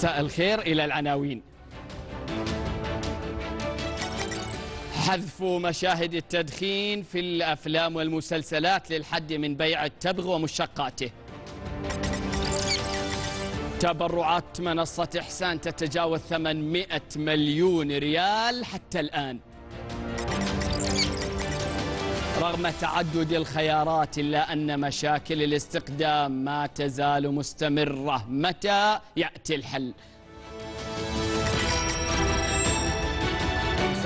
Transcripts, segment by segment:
مساء الخير إلى العناوين. حذف مشاهد التدخين في الأفلام والمسلسلات للحد من بيع التبغ ومشتقاته تبرعات منصة إحسان تتجاوز 800 مليون ريال حتى الآن. رغم تعدد الخيارات إلا أن مشاكل الاستقدام ما تزال مستمرة. متى يأتي الحل؟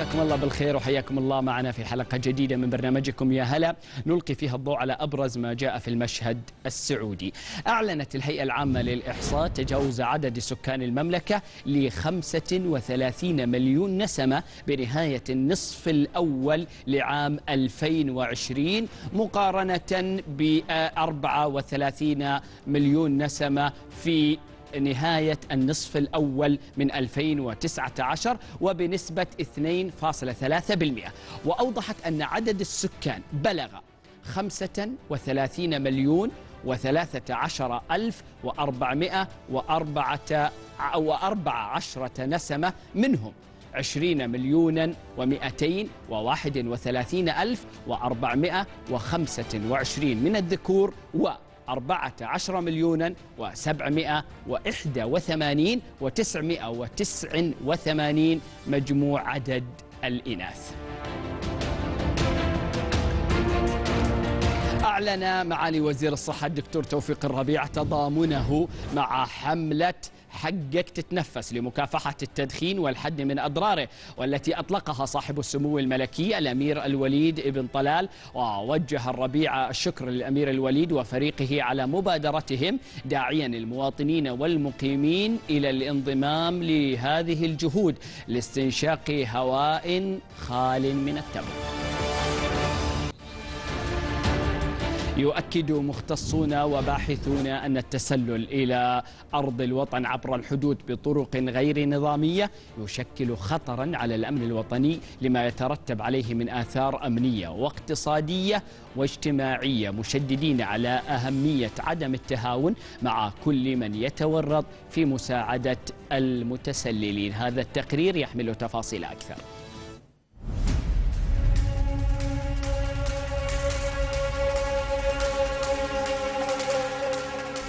مساكم الله بالخير وحياكم الله معنا في حلقة جديدة من برنامجكم. يا هلا نلقي فيها الضوء على أبرز ما جاء في المشهد السعودي. أعلنت الهيئة العامة للإحصاء تجاوز عدد سكان المملكة ل 35 مليون نسمة بنهاية النصف الأول لعام 2020 مقارنة ب 34 مليون نسمة في نهاية النصف الأول من 2019 وبنسبة 2.3% وأوضحت أن عدد السكان بلغ 35 مليون وثلاثة عشر ألف وأربعمائة وأربعة وأربع عشرة نسمة منهم عشرين مليونا ومئتين وواحد وثلاثين ألف وأربعمائة وخمسة وعشرين من الذكور و أربعة عشر مليونا وسبعمائة وإحدى وثمانين وتسعمائة وتسع وثمانين مجموع عدد الإناث. أعلن معالي وزير الصحة الدكتور توفيق الربيع تضامنه مع حملة حقك تتنفس لمكافحة التدخين والحد من أضراره والتي أطلقها صاحب السمو الملكي الأمير الوليد ابن طلال. ووجه الربيع الشكر للأمير الوليد وفريقه على مبادرتهم داعيا المواطنين والمقيمين إلى الانضمام لهذه الجهود لاستنشاق هواء خال من التبغ يؤكد مختصون وباحثون أن التسلل إلى أرض الوطن عبر الحدود بطرق غير نظامية يشكل خطرا على الأمن الوطني لما يترتب عليه من آثار أمنية واقتصادية واجتماعية مشددين على أهمية عدم التهاون مع كل من يتورط في مساعدة المتسللين. هذا التقرير يحمل تفاصيل أكثر.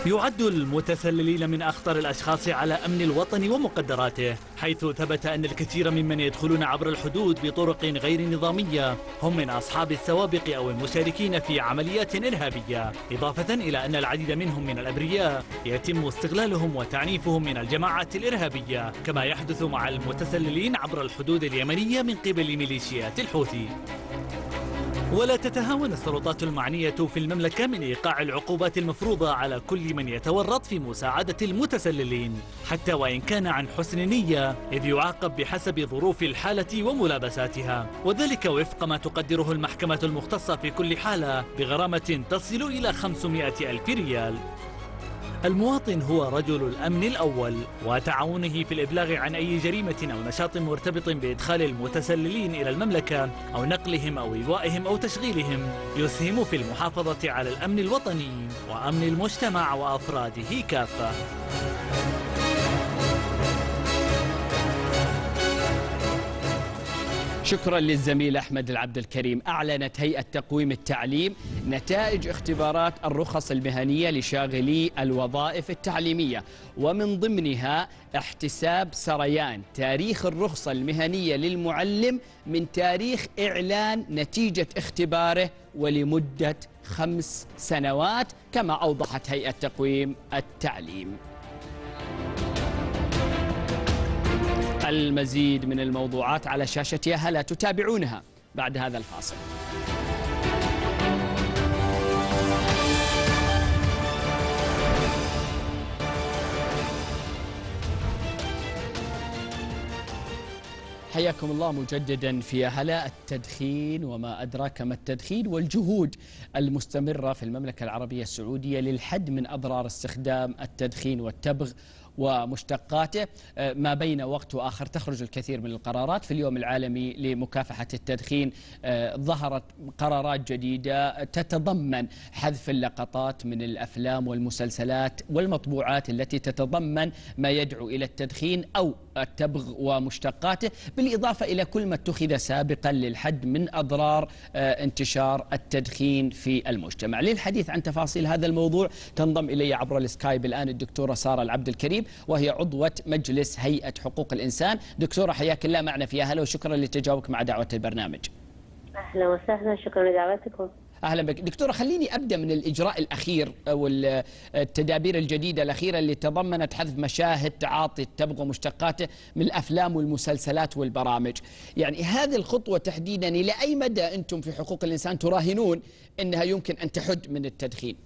يعد المتسللين من أخطر الأشخاص على أمن الوطن ومقدراته حيث ثبت أن الكثير ممن يدخلون عبر الحدود بطرق غير نظامية هم من أصحاب السوابق أو المشاركين في عمليات إرهابية إضافة إلى أن العديد منهم من الأبرياء يتم استغلالهم وتعنيفهم من الجماعات الإرهابية كما يحدث مع المتسللين عبر الحدود اليمنية من قبل ميليشيات الحوثي. ولا تتهاون السلطات المعنية في المملكة من إيقاع العقوبات المفروضة على كل من يتورط في مساعدة المتسللين حتى وإن كان عن حسن نية إذ يعاقب بحسب ظروف الحالة وملابساتها. وذلك وفق ما تقدره المحكمة المختصة في كل حالة بغرامة تصل إلى 500 ألف ريال. المواطن هو رجل الأمن الأول وتعاونه في الإبلاغ عن أي جريمة أو نشاط مرتبط بإدخال المتسللين إلى المملكة أو نقلهم أو إيوائهم أو تشغيلهم يسهم في المحافظة على الأمن الوطني وأمن المجتمع وأفراده كافة. شكرا للزميل أحمد العبد الكريم. أعلنت هيئة تقويم التعليم نتائج اختبارات الرخص المهنية لشاغلي الوظائف التعليمية ومن ضمنها احتساب سريان تاريخ الرخصة المهنية للمعلم من تاريخ إعلان نتيجة اختباره ولمدة خمس سنوات كما أوضحت هيئة تقويم التعليم. المزيد من الموضوعات على شاشة يا هلا تتابعونها بعد هذا الفاصل. حياكم الله مجددا في هلا التدخين وما أدراك ما التدخين والجهود المستمرة في المملكة العربية السعودية للحد من أضرار استخدام التدخين والتبغ ومشتقاته. آه، ما بين وقت وآخر تخرج الكثير من القرارات في اليوم العالمي لمكافحة التدخين. آه، ظهرت قرارات جديدة تتضمن حذف اللقطات من الأفلام والمسلسلات والمطبوعات التي تتضمن ما يدعو إلى التدخين أو التبغ ومشتقاته. بالإضافة إلى كل ما اتخذ سابقا للحد من أضرار آه، انتشار التدخين في المجتمع. للحديث عن تفاصيل هذا الموضوع تنضم إلي عبر السكايب الآن الدكتورة سارة العبد الكريم. وهي عضوة مجلس هيئة حقوق الإنسان. دكتورة حياك الله معنا في أهلا وشكرا لتجاوبك مع دعوة البرنامج. أهلا وسهلا شكرا لدعوتكم. أهلا بك. دكتورة خليني أبدأ من الإجراء الأخير أو التدابير الجديدة الأخيرة اللي تضمنت حذف مشاهد تعاطي التبغ ومشتقاته من الأفلام والمسلسلات والبرامج. يعني هذه الخطوة تحديدا إلى أي مدى أنتم في حقوق الإنسان تراهنون إنها يمكن أن تحد من التدخين؟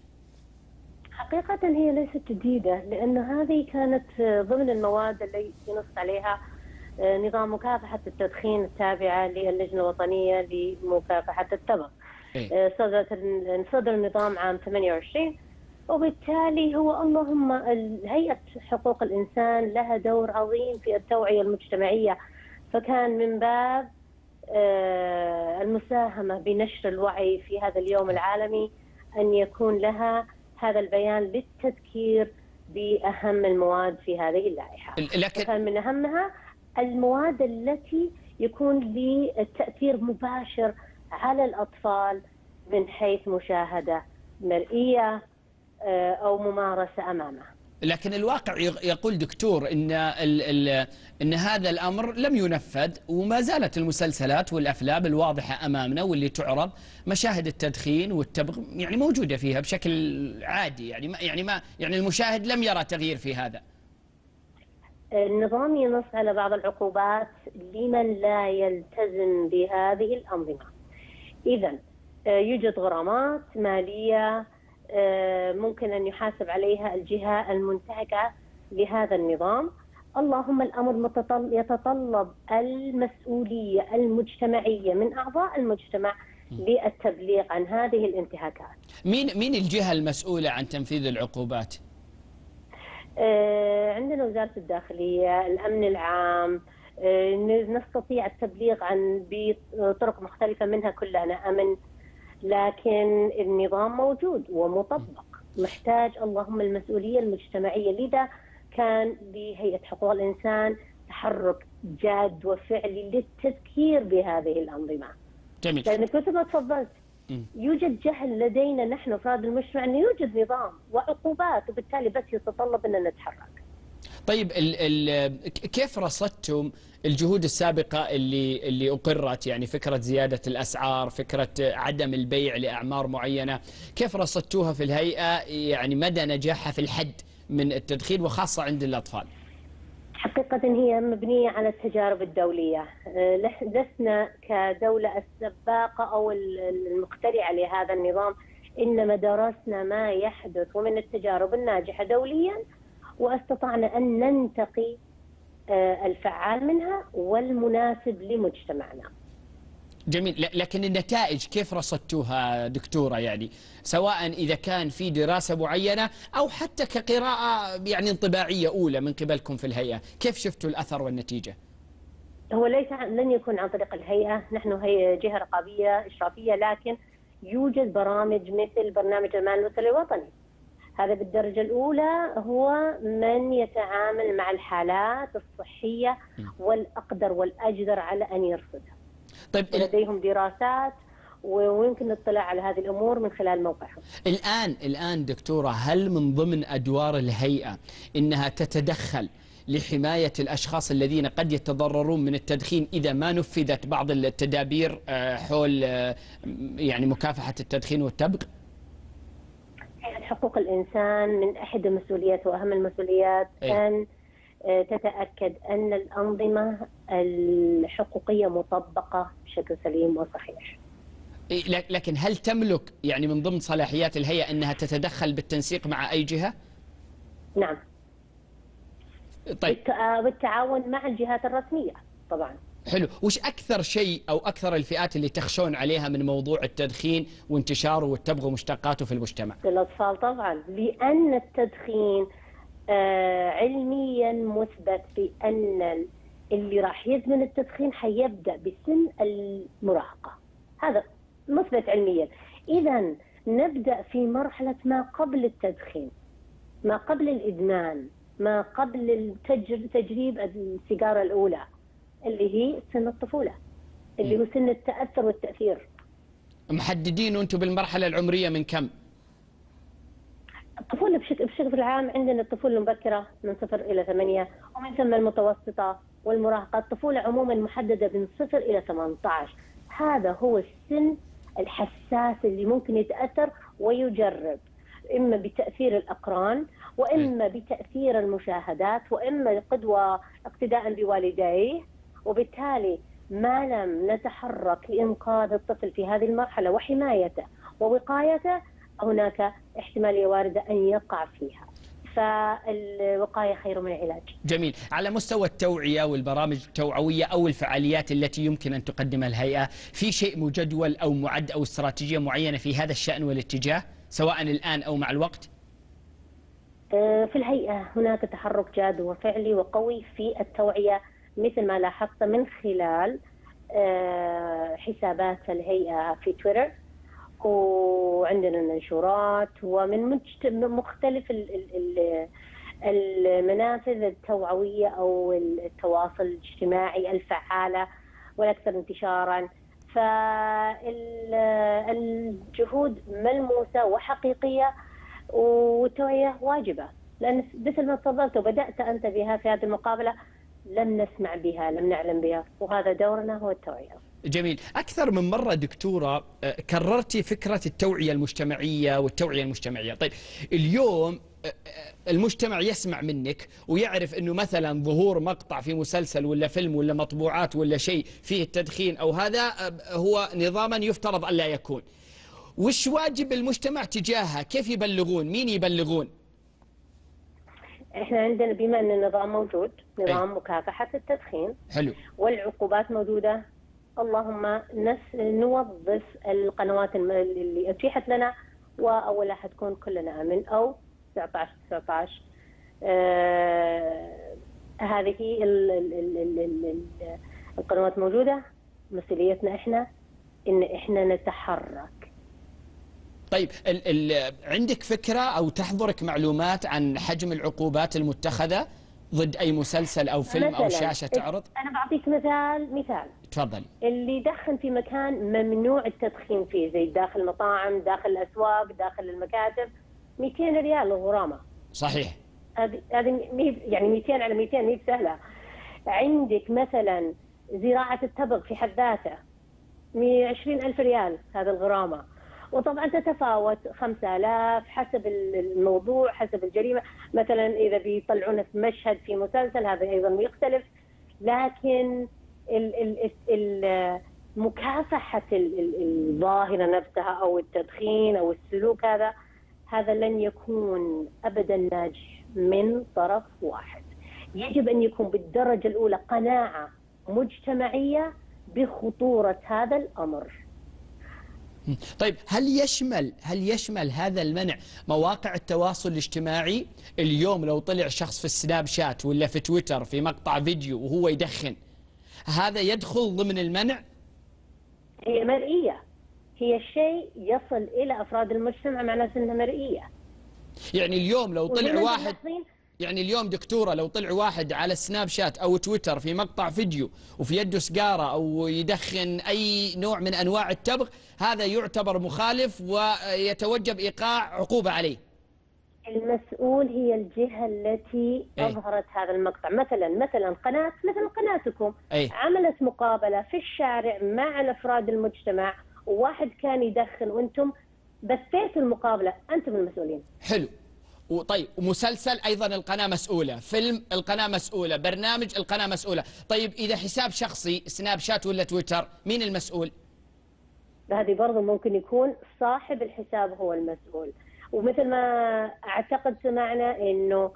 حقيقة هي ليست جديدة لأن هذه كانت ضمن المواد اللي ينص عليها آه، نظام مكافحة التدخين التابعة للجنة الوطنية لمكافحة التبغ إيه؟ آه، صدرت صدر النظام عام 28 وبالتالي هو اللهم ال- هيئة حقوق الإنسان لها دور عظيم في التوعية المجتمعية فكان من باب آه، المساهمة بنشر الوعي في هذا اليوم العالمي أن يكون لها هذا البيان للتذكير بأهم المواد في هذه اللائحة. لكن وكان من أهمها المواد التي يكون للتأثير مباشر على الأطفال من حيث مشاهدة مرئية آه، أو ممارسة أمامه لكن الواقع يق- يقول دكتور إن ال ال إن هذا الأمر لم ينفذ وما زالت المسلسلات والأفلام الواضحة أمامنا واللي تعرض مشاهد التدخين والتبغ يعني موجودة فيها بشكل عادي يعني ما يعني ما يعني المشاهد لم يرى تغيير في هذا. النظام ينص على بعض العقوبات لمن لا يلتزم بهذه الأنظمة. إذا آه، يوجد غرامات مالية آه، ممكن أن يحاسب عليها الجهة المنتهكة لهذا النظام. اللهم الأمر يتطلب المسؤولية المجتمعية من أعضاء المجتمع للتبليغ عن هذه الانتهاكات. مين مين الجهة المسؤولة عن تنفيذ العقوبات؟ آه، عندنا وزارة الداخلية الأمن العام آه، نستطيع التبليغ عن بطرق مختلفة منها كلنا أمن لكن النظام موجود ومطبق. محتاج اللهم المسؤولية المجتمعية. لذا كان لهيئة حقوق الإنسان تحرك جاد وفعلي للتذكير بهذه الأنظمة. جميل. لأنك مثل ما تفضلت. يوجد جهل لدينا نحن افراد المجتمع انه يوجد نظام وعقوبات وبالتالي بس يتطلب ان نتحرك. طيب ال ال كيف رصدتم الجهود السابقة اللي اللي أقرت؟ يعني فكرة زيادة الأسعار فكرة عدم البيع لأعمار معينة. كيف رصدتوها في الهيئة؟ يعني مدى نجاحها في الحد من التدخين وخاصة عند الأطفال؟ حقيقة هي مبنية على التجارب الدولية. أه، لسنا كدولة السباقة أو ال- المخترعة لهذا النظام إنما درسنا ما يحدث ومن التجارب الناجحة دوليا وأستطعنا أن ننتقي أه، الفعال منها والمناسب لمجتمعنا. جميل. لكن النتائج كيف رصدتوها دكتورة يعني؟ سواء إذا كان في دراسة معينة أو حتى كقراءة يعني انطباعية أولى من قبلكم في الهيئة كيف شفتوا الأثر والنتيجة؟ هو ليس لن يكون عن طريق الهيئة نحن هي جهة رقابية إشرافية لكن يوجد برامج مثل برنامج الأسري الوطني. هذا بالدرجة الأولى هو من يتعامل مع الحالات الصحية والأقدر والأجدر على أن يرصدها. طيب ولديهم دراسات ويمكن الاطلاع على هذه الأمور من خلال موقعهم. الآن الآن دكتورة هل من ضمن أدوار الهيئة إنها تتدخل لحماية الأشخاص الذين قد يتضررون من التدخين إذا ما نفذت بعض التدابير آه، حول آه، يعني مكافحة التدخين والتبغ؟ حقوق الإنسان من أحد المسؤوليات وأهم المسؤوليات إيه. أن آه، تتأكد أن الأنظمة الحقوقية مطبقة بشكل سليم وصحيح إيه، لك- لكن هل تملك يعني من ضمن صلاحيات الهيئة أنها تتدخل بالتنسيق مع أي جهة؟ نعم طيب آه، بالتعاون مع الجهات الرسمية طبعا حلو وش أكثر شيء أو أكثر الفئات اللي تخشون عليها من موضوع التدخين وانتشاره والتبغ ومشتقاته في المجتمع؟ للأطفال طبعا لأن التدخين آه علميا مثبت بأن اللي راح يدمن التدخين حيبدأ بسن المراهقة هذا مثبت علميا إذا نبدأ في مرحلة ما قبل التدخين ما قبل الإدمان ما قبل. تجريب السيجارة الأولى اللي هي سن الطفولة اللي هو سن التأثر والتأثير. محددين أنتم بالمرحلة العمرية من كم؟ الطفولة بشكل, بشكل عام عندنا الطفولة المبكرة من صفر إلى ثمانية ومن ثم المتوسطة والمراهقة. الطفولة عموما محددة من صفر إلى 18 هذا هو السن الحساس اللي ممكن يتأثر ويجرب إما بتأثير الأقران وإما بتأثير المشاهدات وإما قدوة اقتداء بوالديه. وبالتالي ما لم نتحرك لإنقاذ الطفل في هذه المرحلة وحمايته ووقايته هناك احتمالية واردة أن يقع فيها. فالوقاية خير من العلاج. جميل. على مستوى التوعية والبرامج التوعوية أو الفعاليات التي يمكن أن تقدمها الهيئة في شيء مجدول أو معد أو استراتيجية معينة في هذا الشأن والاتجاه سواء الآن أو مع الوقت؟ آه، في الهيئة هناك تحرك جاد وفعلي وقوي في التوعية مثل ما لاحظت من خلال آه، حسابات الهيئة في تويتر وعندنا منشورات ومن مختلف المنافذ التوعوية أو التواصل الاجتماعي الفعالة والأكثر انتشارا. فالجهود ملموسة وحقيقية والتوعية واجبة. لأن مثل ما تفضلت وبدأت أنت بها في هذه المقابلة لم نسمع بها لم نعلم بها. وهذا دورنا هو التوعية. جميل. أكثر من مرة دكتورة آه، كررتي فكرة التوعية المجتمعية والتوعية المجتمعية. طيب اليوم آه، آه، المجتمع يسمع منك ويعرف أنه مثلا ظهور مقطع في مسلسل ولا فيلم ولا مطبوعات ولا شيء فيه التدخين أو هذا هو نظاما يفترض أن لا يكون. وش واجب المجتمع تجاهها كيف يبلغون؟ مين يبلغون؟ إحنا عندنا بما أن النظام موجود نظام أي. مكافحة التدخين. حلو. والعقوبات موجودة. اللهم نس نوظف القنوات اللي أتيحت لنا وأولها حتكون كلنا آمن أو 19 19 آه هذه ال ال ال ال ال القنوات موجودة. مسؤوليتنا إحنا إن إحنا نتحرك. طيب ال ال عندك فكرة أو تحضرك معلومات عن حجم العقوبات المتخذة ضد أي مسلسل أو فيلم أو شاشة تعرض؟ أنا بعطيك مثال مثال. تفضل. اللي يدخن في مكان ممنوع التدخين فيه زي داخل المطاعم داخل الأسواق داخل المكاتب 200 ريال الغرامه صحيح. هذه يعني 200 على 200 مي سهلة. عندك مثلا زراعة التبغ في حد ذاته 120 ألف ريال هذا الغرامة. وطبعا تتفاوت 5000 حسب الموضوع حسب الجريمة. مثلا إذا بيطلعون في مشهد في مسلسل هذا أيضا يختلف. لكن مكافحة الظاهرة نفسها أو التدخين أو السلوك هذا هذا لن يكون أبدا ناجح من طرف واحد. يجب أن يكون بالدرجة الأولى قناعة مجتمعية بخطورة هذا الأمر. طيب هل يشمل هل يشمل هذا المنع مواقع التواصل الاجتماعي؟ اليوم لو طلع شخص في السناب شات ولا في تويتر في مقطع فيديو وهو يدخن هذا يدخل ضمن المنع؟ هي مرئية. هي شيء يصل إلى أفراد المجتمع معناه أنها مرئية. يعني اليوم لو طلع واحد يعني اليوم دكتورة لو طلع واحد على السناب شات أو تويتر في مقطع فيديو وفي يده سجارة أو يدخن أي نوع من أنواع التبغ هذا يعتبر مخالف ويتوجب إيقاع عقوبة عليه. المسؤول هي الجهة التي أي. أظهرت هذا المقطع. مثلا مثلا قناة مثل قناتكم. أي. عملت مقابلة في الشارع مع الأفراد المجتمع وواحد كان يدخن وأنتم بثيتوا المقابلة أنتم المسؤولين. حلو. وطيب ومسلسل أيضا القناة مسؤولة فيلم القناة مسؤولة برنامج القناة مسؤولة. طيب إذا حساب شخصي سناب شات ولا تويتر مين المسؤول؟ هذه برضو ممكن يكون صاحب الحساب هو المسؤول. ومثل ما أعتقد سمعنا أنه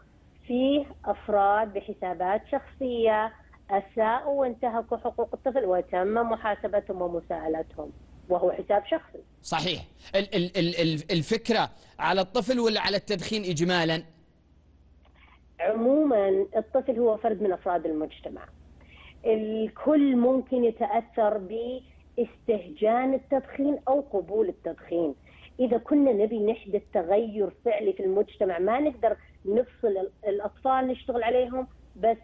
فيه أفراد بحسابات شخصية أساءوا وانتهكوا حقوق الطفل وتم محاسبتهم ومساءلتهم. وهو حساب شخصي. صحيح. ال ال ال الفكرة على الطفل ولا على التدخين إجمالا؟ عموما الطفل هو فرد من أفراد المجتمع. الكل ممكن يتأثر باستهجان التدخين أو قبول التدخين. إذا كنا نبي نحدث تغير فعلي في المجتمع ما نقدر نفصل الأطفال نشتغل عليهم بس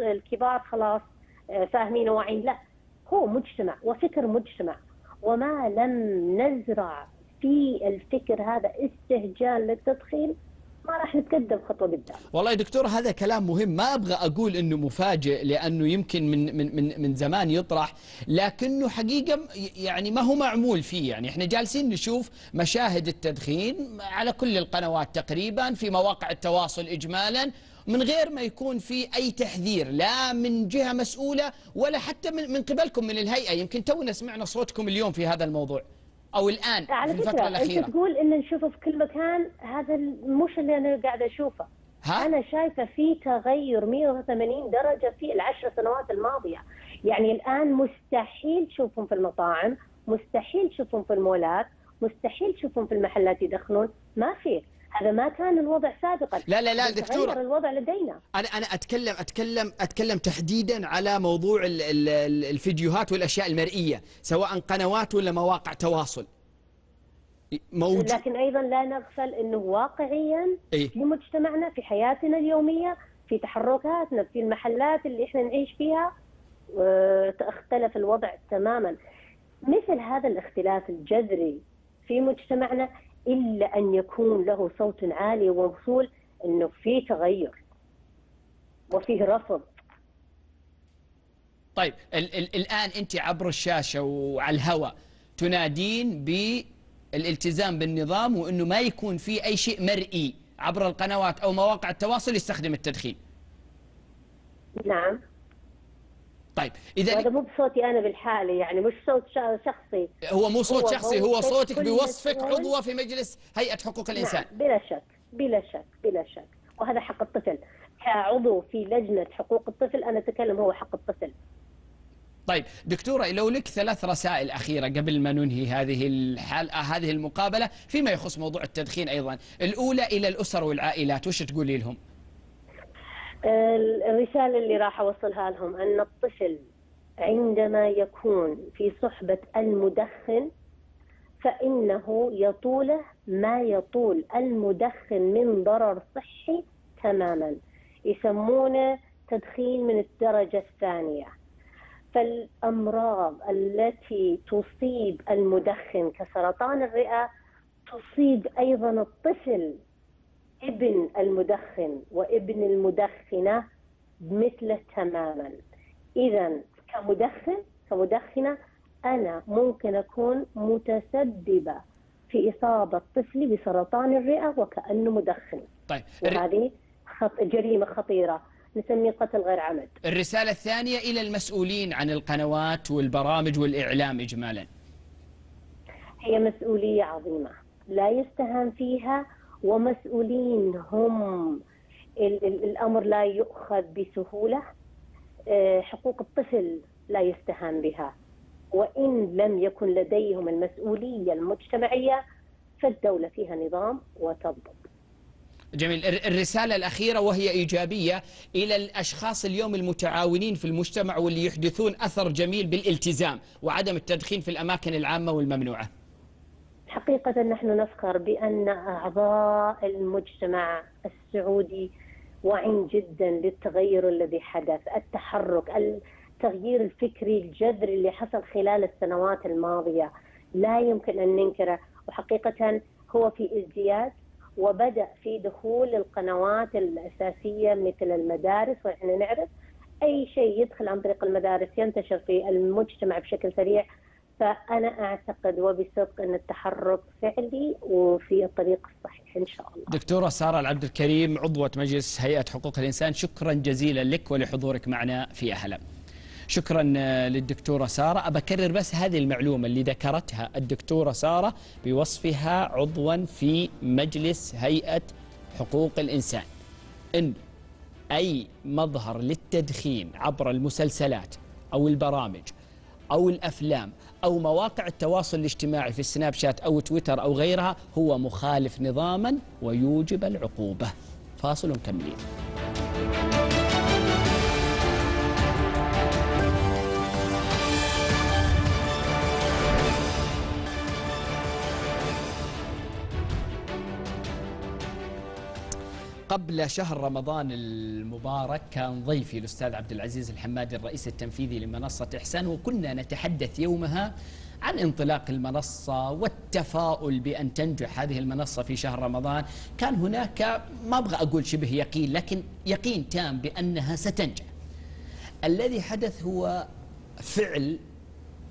الكبار خلاص آه، فاهمين وواعيين لا هو مجتمع وفكر مجتمع. وما لم نزرع في الفكر هذا استهجان للتدخين ما راح نتقدم خطوة قدام. والله يا دكتور هذا كلام مهم. ما أبغى أقول إنه مفاجئ لأنه يمكن من من من من زمان يطرح لكنه حقيقة يعني ما هو معمول فيه. يعني إحنا جالسين نشوف مشاهد التدخين على كل القنوات تقريبا في مواقع التواصل اجمالا. من غير ما يكون في أي تحذير لا من جهة مسؤولة ولا حتى من, من قبلكم من الهيئة. يمكن تونا سمعنا صوتكم اليوم في هذا الموضوع أو الآن على في الفترة الأخيرة. أنت تقول إن نشوفه في كل مكان هذا مش اللي أنا قاعدة أشوفه. ها؟ أنا شايفة في تغير 180 درجة في العشر سنوات الماضية. يعني الآن مستحيل تشوفهم في المطاعم مستحيل تشوفهم في المولات مستحيل تشوفهم في المحلات يدخنون. ما في. هذا ما كان الوضع سابقا. لا لا لا دكتور. الوضع لدينا. أنا أنا أتكلم أتكلم أتكلم تحديدا على موضوع ال ال الفيديوهات والأشياء المرئية سواء قنوات ولا مواقع تواصل. موجود. لكن أيضا لا نغفل إنه واقعيا إيه؟ في مجتمعنا في حياتنا اليومية في تحركاتنا في المحلات اللي إحنا نعيش فيها اختلف الوضع تماما. مثل هذا الاختلاف الجذري في مجتمعنا إلا أن يكون له صوت عالي وموصول إنه في تغير وفيه رفض. طيب ال ال الآن أنت عبر الشاشة وعلى الهواء تنادين بالالتزام بالنظام وإنه ما يكون في أي شيء مرئي عبر القنوات أو مواقع التواصل يستخدم التدخين. نعم. طيب إذا هذا مو بصوتي أنا بالحالي يعني مش صوت شخصي. هو مو صوت هو شخصي هو صوتك بوصفك عضوه في مجلس هيئة حقوق الإنسان. نعم بلا شك بلا شك بلا شك. وهذا حق الطفل. كعضو في لجنة حقوق الطفل أنا أتكلم هو حق الطفل. طيب دكتورة لو لك ثلاث رسائل أخيرة قبل ما ننهي هذه الحلقة هذه المقابلة فيما يخص موضوع التدخين أيضا. الأولى إلى الأسر والعائلات وش تقولي لهم؟ الرسالة اللي راح أوصلها لهم أن الطفل عندما يكون في صحبة المدخن فإنه يطوله ما يطول المدخن من ضرر صحي تماما. يسمونه تدخين من الدرجة الثانية. فالأمراض التي تصيب المدخن كسرطان الرئة تصيب أيضا الطفل ابن المدخن وابن المدخنة مثله تماما. إذا كمدخن كمدخنة أنا ممكن أكون متسببة في إصابة طفلي بسرطان الرئة وكأنه مدخن. طيب وهذه خط... جريمة خطيرة نسميه قتل غير عمد. الرسالة الثانية إلى المسؤولين عن القنوات والبرامج والإعلام إجمالا. هي مسؤولية عظيمة لا يستهان فيها ومسؤولين هم. الأمر لا يؤخذ بسهولة. آه، حقوق الطفل لا يستهان بها. وإن لم يكن لديهم المسؤولية المجتمعية فالدولة فيها نظام وتضبط. جميل. الرسالة الأخيرة وهي إيجابية إلى الأشخاص اليوم المتعاونين في المجتمع واللي يحدثون أثر جميل بالالتزام وعدم التدخين في الأماكن العامة والممنوعة. حقيقة نحن نفخر بأن أعضاء المجتمع السعودي واعين جدا للتغير الذي حدث التحرك التغيير الفكري الجذري اللي حصل خلال السنوات الماضية لا يمكن أن ننكره. وحقيقة هو في ازدياد وبدأ في دخول القنوات الأساسية مثل المدارس وإحنا نعرف أي شيء يدخل عن طريق المدارس ينتشر في المجتمع بشكل سريع. فأنا أعتقد وبصدق أن التحرك فعلي وفي الطريق الصحيح إن شاء الله. دكتورة سارة العبد الكريم عضوة مجلس هيئة حقوق الإنسان شكرا جزيلا لك ولحضورك معنا في أهلا. شكرا للدكتورة سارة. أبكرر بس هذه المعلومة اللي ذكرتها. الدكتورة سارة بوصفها عضوا في مجلس هيئة حقوق الإنسان. إن أي مظهر للتدخين عبر المسلسلات أو البرامج أو الأفلام أو مواقع التواصل الاجتماعي في السناب شات أو تويتر أو غيرها هو مخالف نظاما ويوجب العقوبة. فاصل كملين قبل شهر رمضان المبارك كان ضيفي الأستاذ عبد العزيز الحمادي الرئيس التنفيذي لمنصة إحسان وكنا نتحدث يومها عن انطلاق المنصة والتفاؤل بأن تنجح هذه المنصة في شهر رمضان. كان هناك ما أبغى أقول شبه يقين لكن يقين تام بأنها ستنجح. الذي حدث هو فعل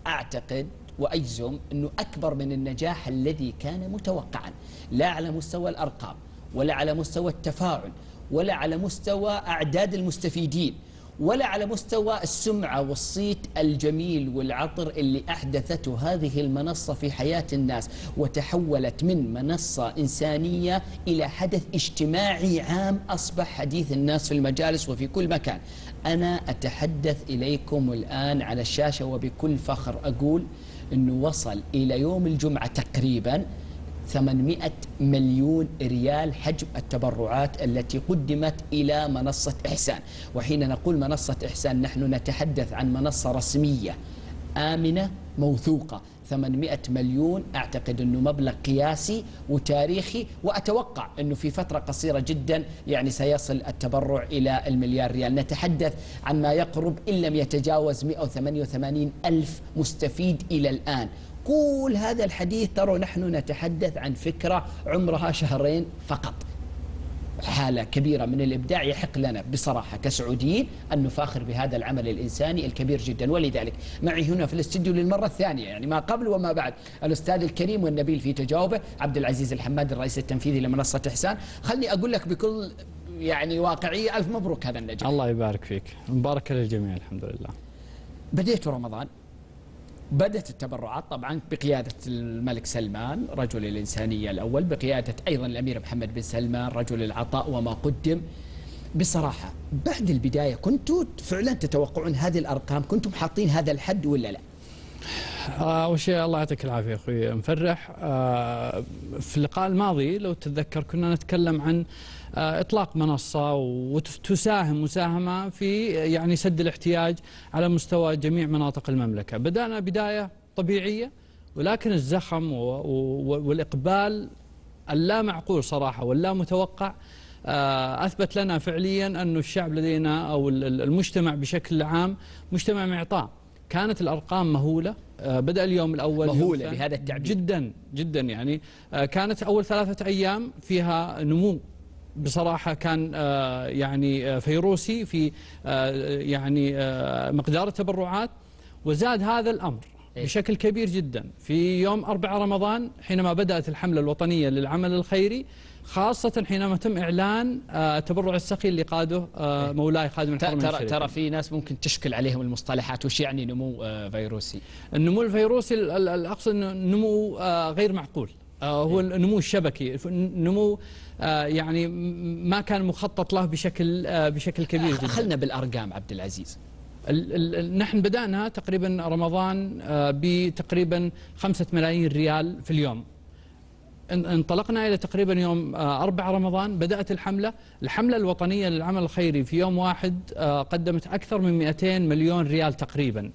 أعتقد وأجزم أنه أكبر من النجاح الذي كان متوقعا. لا على مستوى الأرقام. ولا على مستوى التفاعل ولا على مستوى أعداد المستفيدين ولا على مستوى السمعة والصيت الجميل والعطر اللي أحدثته هذه المنصة في حياة الناس وتحولت من منصة إنسانية إلى حدث اجتماعي عام أصبح حديث الناس في المجالس وفي كل مكان. أنا أتحدث إليكم الآن على الشاشة وبكل فخر أقول أنه وصل إلى يوم الجمعة تقريباً 800 مليون ريال حجم التبرعات التي قدمت إلى منصة إحسان. وحين نقول منصة إحسان نحن نتحدث عن منصة رسمية آمنة موثوقة. 800 مليون أعتقد أنه مبلغ قياسي وتاريخي وأتوقع أنه في فترة قصيرة جدا يعني سيصل التبرع إلى المليار ريال. نتحدث عن ما يقرب إن لم يتجاوز 188 ألف مستفيد إلى الآن. كل هذا الحديث ترى نحن نتحدث عن فكرة عمرها شهرين فقط. حالة كبيرة من الإبداع يحق لنا بصراحة كسعوديين أن نفاخر بهذا العمل الإنساني الكبير جدا. ولذلك معي هنا في الاستديو للمرة الثانية يعني ما قبل وما بعد الأستاذ الكريم والنبيل في تجاوبه عبد العزيز الحماد الرئيس التنفيذي لمنصة إحسان. خلني أقول لك بكل يعني واقعية ألف مبروك هذا النجاح. الله يبارك فيك. مبارك للجميع الحمد لله. بديت رمضان. بدأت التبرعات طبعا بقيادة الملك سلمان رجل الإنسانية الأول بقيادة أيضا الأمير محمد بن سلمان رجل العطاء وما قدم. بصراحة بعد البداية كنتوا فعلا تتوقعون هذه الأرقام؟ كنتم حاطين هذا الحد ولا لا؟ آه، أول شيء الله يعطيك العافية أخوي مفرح. آه، في اللقاء الماضي لو تتذكر كنا نتكلم عن إطلاق منصة وتساهم مساهمة في يعني سد الاحتياج على مستوى جميع مناطق المملكة. بدأنا بداية طبيعية ولكن الزخم والإقبال اللا معقول صراحة واللا متوقع آه، أثبت لنا فعليا أن الشعب لدينا أو المجتمع بشكل عام مجتمع معطاء. كانت الأرقام مهولة آه، بدأ اليوم الأول مهولة بهذا التعبير. جدا جدا يعني كانت أول ثلاثة أيام فيها نمو بصراحة كان آه، يعني آه، فيروسي في آه، يعني مقدار التبرعات وزاد هذا الأمر إيه. بشكل كبير جدا في يوم 4 رمضان حينما بدأت الحملة الوطنية للعمل الخيري خاصة حينما تم إعلان التبرع السخي اللي قاده إيه. مولاي خادم الحرمين ترى ترى في ناس ممكن تشكل عليهم المصطلحات وش يعني نمو فيروسي النمو الفيروسي الأقصد نمو غير معقول هو إيه. النمو الشبكي. نمو آه، يعني ما كان مخطط له بشكل آه، بشكل كبير جدا. خلنا بالأرقام عبد العزيز. نحن بدأنا تقريبا رمضان آه، بتقريبا خمسة ملايين ريال في اليوم. انطلقنا إلى تقريبا يوم 4 رمضان بدأت الحملة. الحملة الوطنية للعمل الخيري في يوم واحد قدمت أكثر من 200 مليون ريال تقريبا.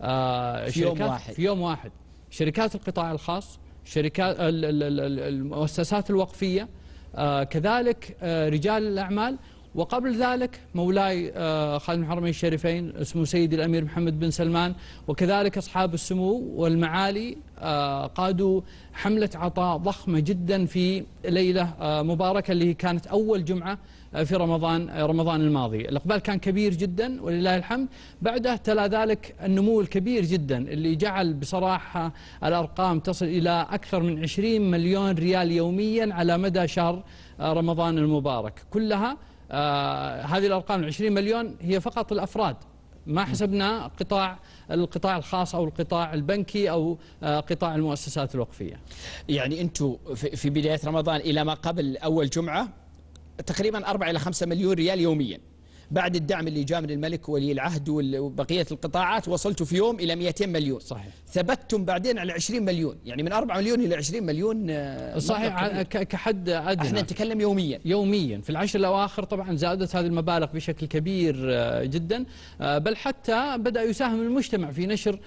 في يوم واحد. في يوم واحد. شركات القطاع الخاص شركات المؤسسات الوقفية. آه، كذلك آه، رجال الأعمال. وقبل ذلك مولاي آه، خادم الحرمين الشريفين اسمه سيدي الأمير محمد بن سلمان. وكذلك أصحاب السمو والمعالي. قادوا حملة عطاء ضخمة جدا في ليلة مباركة اللي كانت أول جمعة في رمضان رمضان الماضي. الإقبال كان كبير جدا ولله الحمد. بعده تلا ذلك النمو الكبير جدا اللي جعل بصراحة الأرقام تصل إلى أكثر من 20 مليون ريال يوميا على مدى شهر رمضان المبارك. كلها آه هذه الأرقام ال 20 مليون هي فقط الأفراد. ما حسبنا قطاع القطاع الخاص أو القطاع البنكي أو آه قطاع المؤسسات الوقفية. يعني أنتم في بداية رمضان إلى ما قبل أول جمعة تقريبا 4 إلى 5 مليون ريال يوميا. بعد الدعم اللي جاء من الملك وولي العهد وبقية القطاعات وصلتوا في يوم إلى 200 مليون. صحيح. ثبتتم بعدين على 20 مليون. يعني من 4 مليون إلى 20 مليون آه، صحيح كحد أدنى. إحنا نتكلم يوميا. يوميا. في العشر الأواخر طبعا زادت هذه المبالغ بشكل كبير آه، جدا. آه، بل حتى بدأ يساهم المجتمع في نشر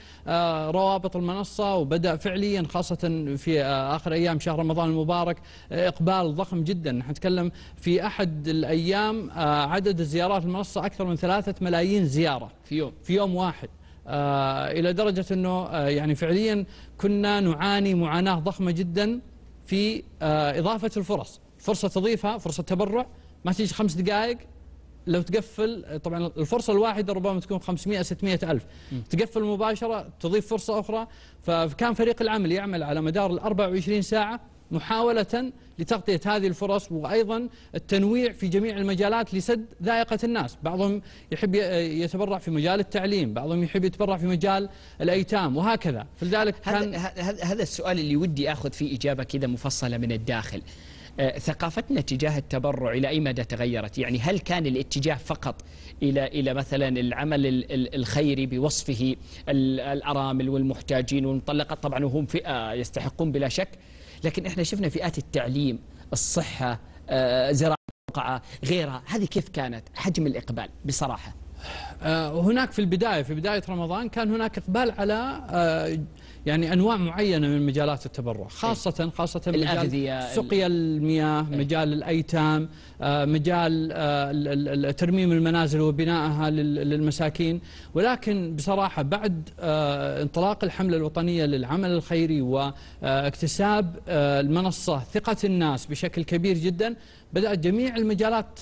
روابط المنصة وبدأ فعليا خاصة في آخر أيام شهر رمضان المبارك إقبال ضخم جدا. نحن نتكلم في أحد الأيام عدد الزيارات المنصة أكثر من ثلاثة ملايين زيارة في يوم في يوم واحد. آه إلى درجة إنه آه يعني فعليا كنا نعاني معاناة ضخمة جدا في آه إضافة الفرص، فرصة تضيفها فرصة تبرع. ما تيجي خمس دقائق لو تقفل طبعا الفرصة الواحدة ربما تكون 500 600 ألف. تقفل مباشره تضيف فرصة أخرى. فكان فريق العمل يعمل على مدار ال 24 ساعة. محاولة لتغطية هذه الفرص وأيضا التنويع في جميع المجالات لسد ذائقة الناس. بعضهم يحب يتبرع في مجال التعليم بعضهم يحب يتبرع في مجال الأيتام وهكذا. فلذلك هذا كان هذا السؤال اللي ودي آخذ فيه إجابة كذا مفصلة من الداخل. آه، ثقافتنا تجاه التبرع إلى أي مدى تغيرت؟ يعني هل كان الاتجاه فقط إلى إلى مثلا العمل ال- ال- الخيري بوصفه ال- الأرامل والمحتاجين والمطلقات؟ طبعا وهم فئة يستحقون بلا شك، لكن إحنا شفنا فئات التعليم، الصحة، آه، زراعة غيرها، هذه كيف كانت؟ حجم الإقبال بصراحة. آه، هناك في البداية في بداية رمضان كان هناك إقبال على آه، يعني أنواع معينة من مجالات التبرع خاصة خاصة مجال سقيا المياه مجال الأيتام آه، مجال آه، ترميم المنازل وبنائها لل- للمساكين. ولكن بصراحة بعد آه، انطلاق الحملة الوطنية للعمل الخيري واكتساب المنصة ثقة الناس بشكل كبير جدا بدأت جميع المجالات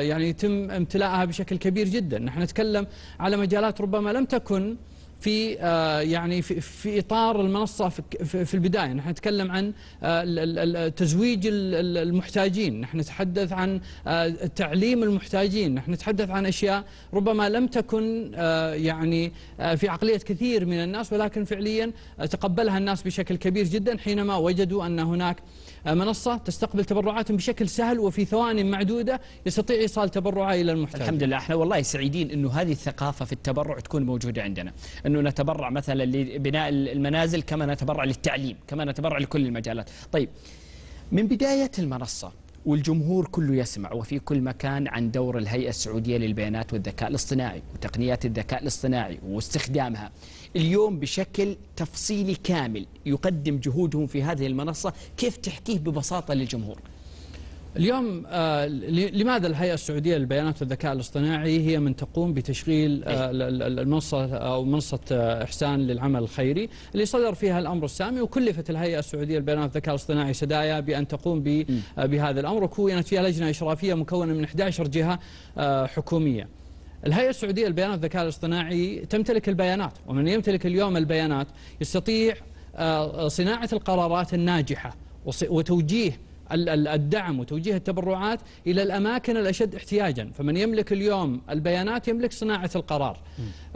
يعني يتم امتلاءها بشكل كبير جدا. نحن نتكلم على مجالات ربما لم تكن في آه، يعني في, إطار المنصة في, البداية. نحن نتكلم عن آه، تزويج ال- ال- المحتاجين. نحن نتحدث عن آه، تعليم المحتاجين. نحن نتحدث عن أشياء ربما لم تكن يعني في عقلية كثير من الناس ولكن فعليا تقبلها الناس بشكل كبير جدا حينما وجدوا أن هناك آه، منصة تستقبل تبرعاتهم بشكل سهل وفي ثوان معدودة يستطيع إيصال تبرعه إلى المحتاج. الحمد لله. إحنا والله سعيدين إنه هذه الثقافة في التبرع تكون موجودة عندنا. إنه نتبرع مثلا لبناء المنازل كما نتبرع للتعليم كما نتبرع لكل المجالات. طيب من بداية المنصة والجمهور كله يسمع وفي كل مكان عن دور الهيئة السعودية للبيانات والذكاء الاصطناعي وتقنيات الذكاء الاصطناعي واستخدامها. اليوم بشكل تفصيلي كامل يقدم جهودهم في هذه المنصة كيف تحكيه ببساطة للجمهور. اليوم آه، لماذا الهيئة السعودية للبيانات والذكاء الاصطناعي هي من تقوم بتشغيل آه، ال- المنصة أو منصة آه، إحسان للعمل الخيري اللي صدر فيها الأمر السامي وكلفت الهيئة السعودية للبيانات والذكاء الاصطناعي سدايا بأن تقوم آه، بهذا الأمر وكونت فيها لجنة إشرافية مكونة من 11 جهة آه، حكومية. الهيئة السعودية للبيانات والذكاء الاصطناعي تمتلك البيانات ومن يمتلك اليوم البيانات يستطيع آه، صناعة القرارات الناجحة وتوجيه ال- ال- الدعم وتوجيه التبرعات إلى الأماكن الأشد احتياجا. فمن يملك اليوم البيانات يملك صناعة القرار.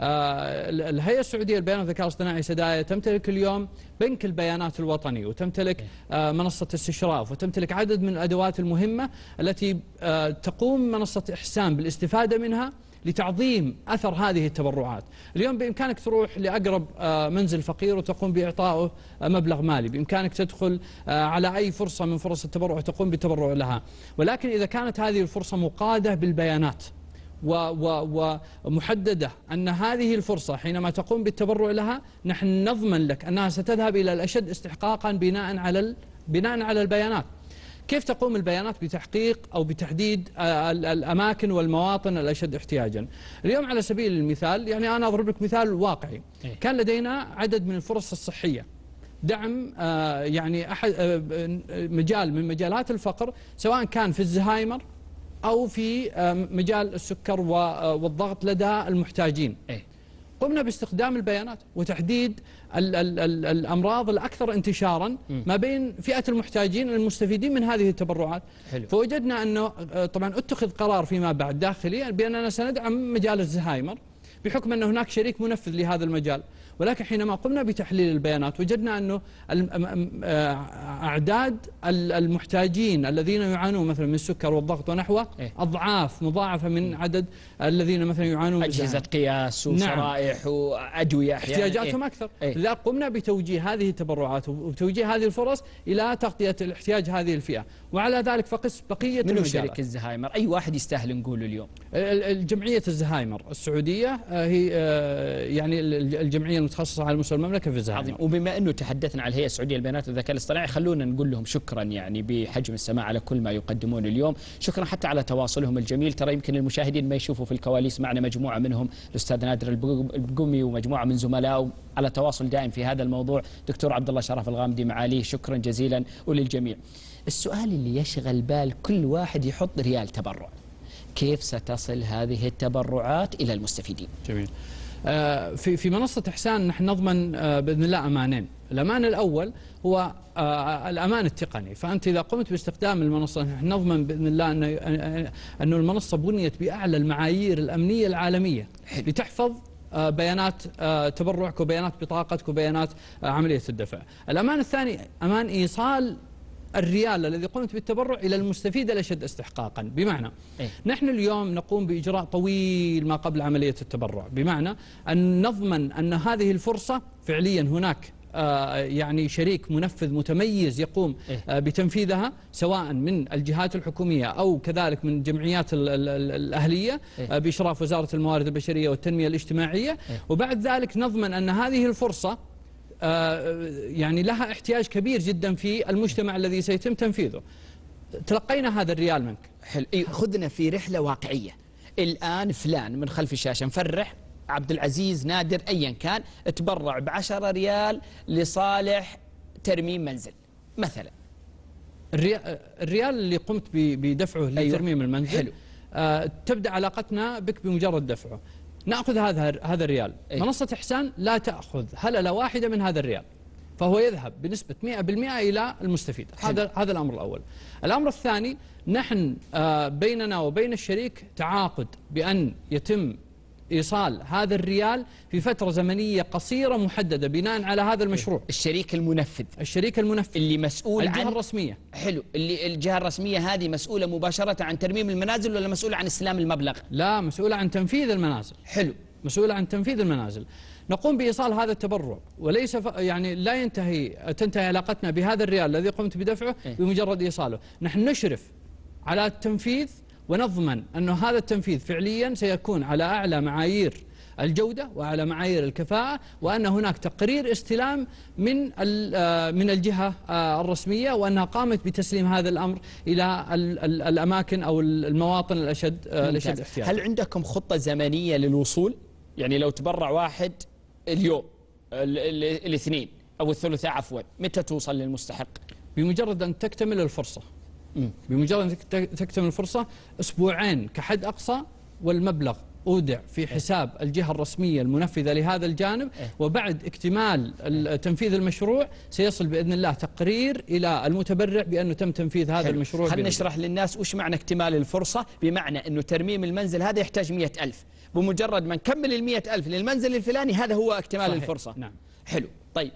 آه، ال- الهيئة السعودية للبيانات والذكاء الاصطناعي سدايا تمتلك اليوم بنك البيانات الوطني وتمتلك آه، منصة استشراف وتمتلك عدد من الأدوات المهمة التي آه، تقوم منصة إحسان بالإستفادة منها لتعظيم أثر هذه التبرعات، اليوم بإمكانك تروح لأقرب آه، منزل فقير وتقوم بإعطائه آه، مبلغ مالي، بإمكانك تدخل آه، على أي فرصة من فرص التبرع وتقوم بالتبرع لها، ولكن إذا كانت هذه الفرصة مقادة بالبيانات ومحددة أن هذه الفرصة حينما تقوم بالتبرع لها نحن نضمن لك أنها ستذهب إلى الأشد استحقاقا بناء على بناء على البيانات. كيف تقوم البيانات بتحقيق أو بتحديد آه، ال- الأماكن والمواطن الأشد احتياجا اليوم على سبيل المثال يعني أنا أضرب لك مثال واقعي إيه. كان لدينا عدد من الفرص الصحية دعم آه، يعني أحد آه، مجال من مجالات الفقر سواء كان في الزهايمر أو في مجال السكر والضغط لدى المحتاجين إيه؟ قمنا باستخدام البيانات وتحديد ال ال ال الأمراض الأكثر انتشارا ما بين فئة المحتاجين المستفيدين من هذه التبرعات. حلو. فوجدنا أنه آه، طبعا اتخذ قرار فيما بعد داخلي بأننا سندعم مجال الزهايمر بحكم أن هناك شريك منفذ لهذا المجال. ولكن حينما قمنا بتحليل البيانات وجدنا أنه آه، أعداد ال- المحتاجين الذين يعانون مثلا من السكر والضغط ونحوه إيه. أضعاف مضاعفة من عدد الذين مثلا يعانون من أجهزة. قياس نعم. وشرائح وأدوية أحياناً. احتياجاتهم إيه. أكثر إيه. لذلك قمنا بتوجيه هذه التبرعات وتوجيه هذه الفرص إلى تغطية الاحتياج هذه الفئة وعلى ذلك فقس بقية منو المجالات شريك الزهايمر. أي واحد يستاهل نقوله اليوم؟ ال- ال- جمعيه الزهايمر السعودية آه، هي آه، يعني ال- ال- الجمعية المتخصصة على مستوى المملكة في عظيم. الزهايمر وبما أنه تحدثنا عن الهيئه السعودية للبيانات والذكاء الاصطناعي خلونا نقول لهم شكرا يعني بحجم السماع على كل ما يقدمون اليوم. شكرا حتى على تواصلهم الجميل. ترى يمكن المشاهدين ما يشوفوا في الكواليس معنا مجموعة منهم الأستاذ نادر البقو- البقومي ومجموعة من زملائه. على تواصل دائم في هذا الموضوع. دكتور عبد الله شرف الغامدي معاليه شكرا جزيلا وللجميع. السؤال اللي يشغل بال كل واحد يحط ريال تبرع. كيف ستصل هذه التبرعات إلى المستفيدين؟ جميل. آه، في في منصة إحسان نحن نضمن آه، بإذن الله أمانين. الأمان الأول هو آه، الأمان التقني. فأنت إذا قمت باستخدام المنصة نحن نضمن بإذن الله أن المنصة بنيت بأعلى المعايير الأمنية العالمية لتحفظ بيانات آه، تبرعك وبيانات بطاقتك وبيانات آه، عملية الدفع. الأمان الثاني أمان إيصال الريال الذي قمت بالتبرع إلى المستفيد الاشد استحقاقا بمعنى إيه؟ نحن اليوم نقوم بإجراء طويل ما قبل عملية التبرع بمعنى أن نضمن أن هذه الفرصة فعليا هناك آه، يعني شريك منفذ متميز يقوم إيه؟ آه، بتنفيذها سواء من الجهات الحكومية أو كذلك من الجمعيات ال- ال- ال- الأهلية إيه؟ آه، بإشراف وزارة الموارد البشرية والتنمية الاجتماعية. إيه؟ وبعد ذلك نضمن أن هذه الفرصة آه، يعني لها احتياج كبير جدا في المجتمع الذي سيتم تنفيذه. تلقينا هذا الريال منك. حلو. خذنا في رحلة واقعية. الآن فلان من خلف الشاشة مفرح عبد العزيز نادر ايا كان تبرع ب 10 ريال لصالح ترميم منزل مثلا الريال, اللي قمت بدفعه. لترميم المنزل حلو. آه تبدأ علاقتنا بك بمجرد دفعه نأخذ هذا هذا الريال أي. منصة إحسان لا تأخذ هللة واحدة من هذا الريال فهو يذهب بنسبة 100% إلى المستفيد حلو. هذا هذا الأمر الأول الأمر الثاني نحن آه بيننا وبين الشريك تعاقد بأن يتم إيصال هذا الريال في فترة زمنية قصيرة محددة بناء على هذا المشروع. الشريك المنفذ. الشريك المنفذ. اللي مسؤول الجهة عن الرسمية. حلو. اللي الجهة الرسمية هذه مسؤولة مباشرة عن ترميم المنازل ولا مسؤوله عن استلام المبلغ؟ لا مسؤولة عن تنفيذ المنازل. حلو. مسؤولة عن تنفيذ المنازل. نقوم بإيصال هذا التبرع. وليس ف... يعني لا ينتهي تنتهي علاقتنا بهذا الريال الذي قمت بدفعه إيه. بمجرد إيصاله. نحن نشرف على التنفيذ ونضمن أنه هذا التنفيذ فعليا سيكون على أعلى معايير الجودة وعلى معايير الكفاءة وأن هناك تقرير استلام من آه، من الجهة آه، الرسمية وأنها قامت بتسليم هذا الأمر إلى ال- ال- الأماكن أو المواطن الأشد آه، الأشد. احتياجا هل عندكم خطة زمنية للوصول يعني لو تبرع واحد اليوم ال- ال- الاثنين أو الثلاثاء عفوا متى توصل للمستحق بمجرد أن تكتمل الفرصة. بمجرد أن تك- تكتمل الفرصة أسبوعين كحد أقصى والمبلغ أودع في حساب الجهة الرسمية المنفذة لهذا الجانب إيه. وبعد اكتمال ال- تنفيذ المشروع سيصل بإذن الله تقرير إلى المتبرع بأنه تم تنفيذ هذا حلو. المشروع خلينا. نشرح للناس وش معنى اكتمال الفرصة بمعنى أنه ترميم المنزل هذا يحتاج مئة ألف بمجرد ما نكمل المئة ألف للمنزل الفلاني هذا هو اكتمال صحيح. الفرصة نعم حلو طيب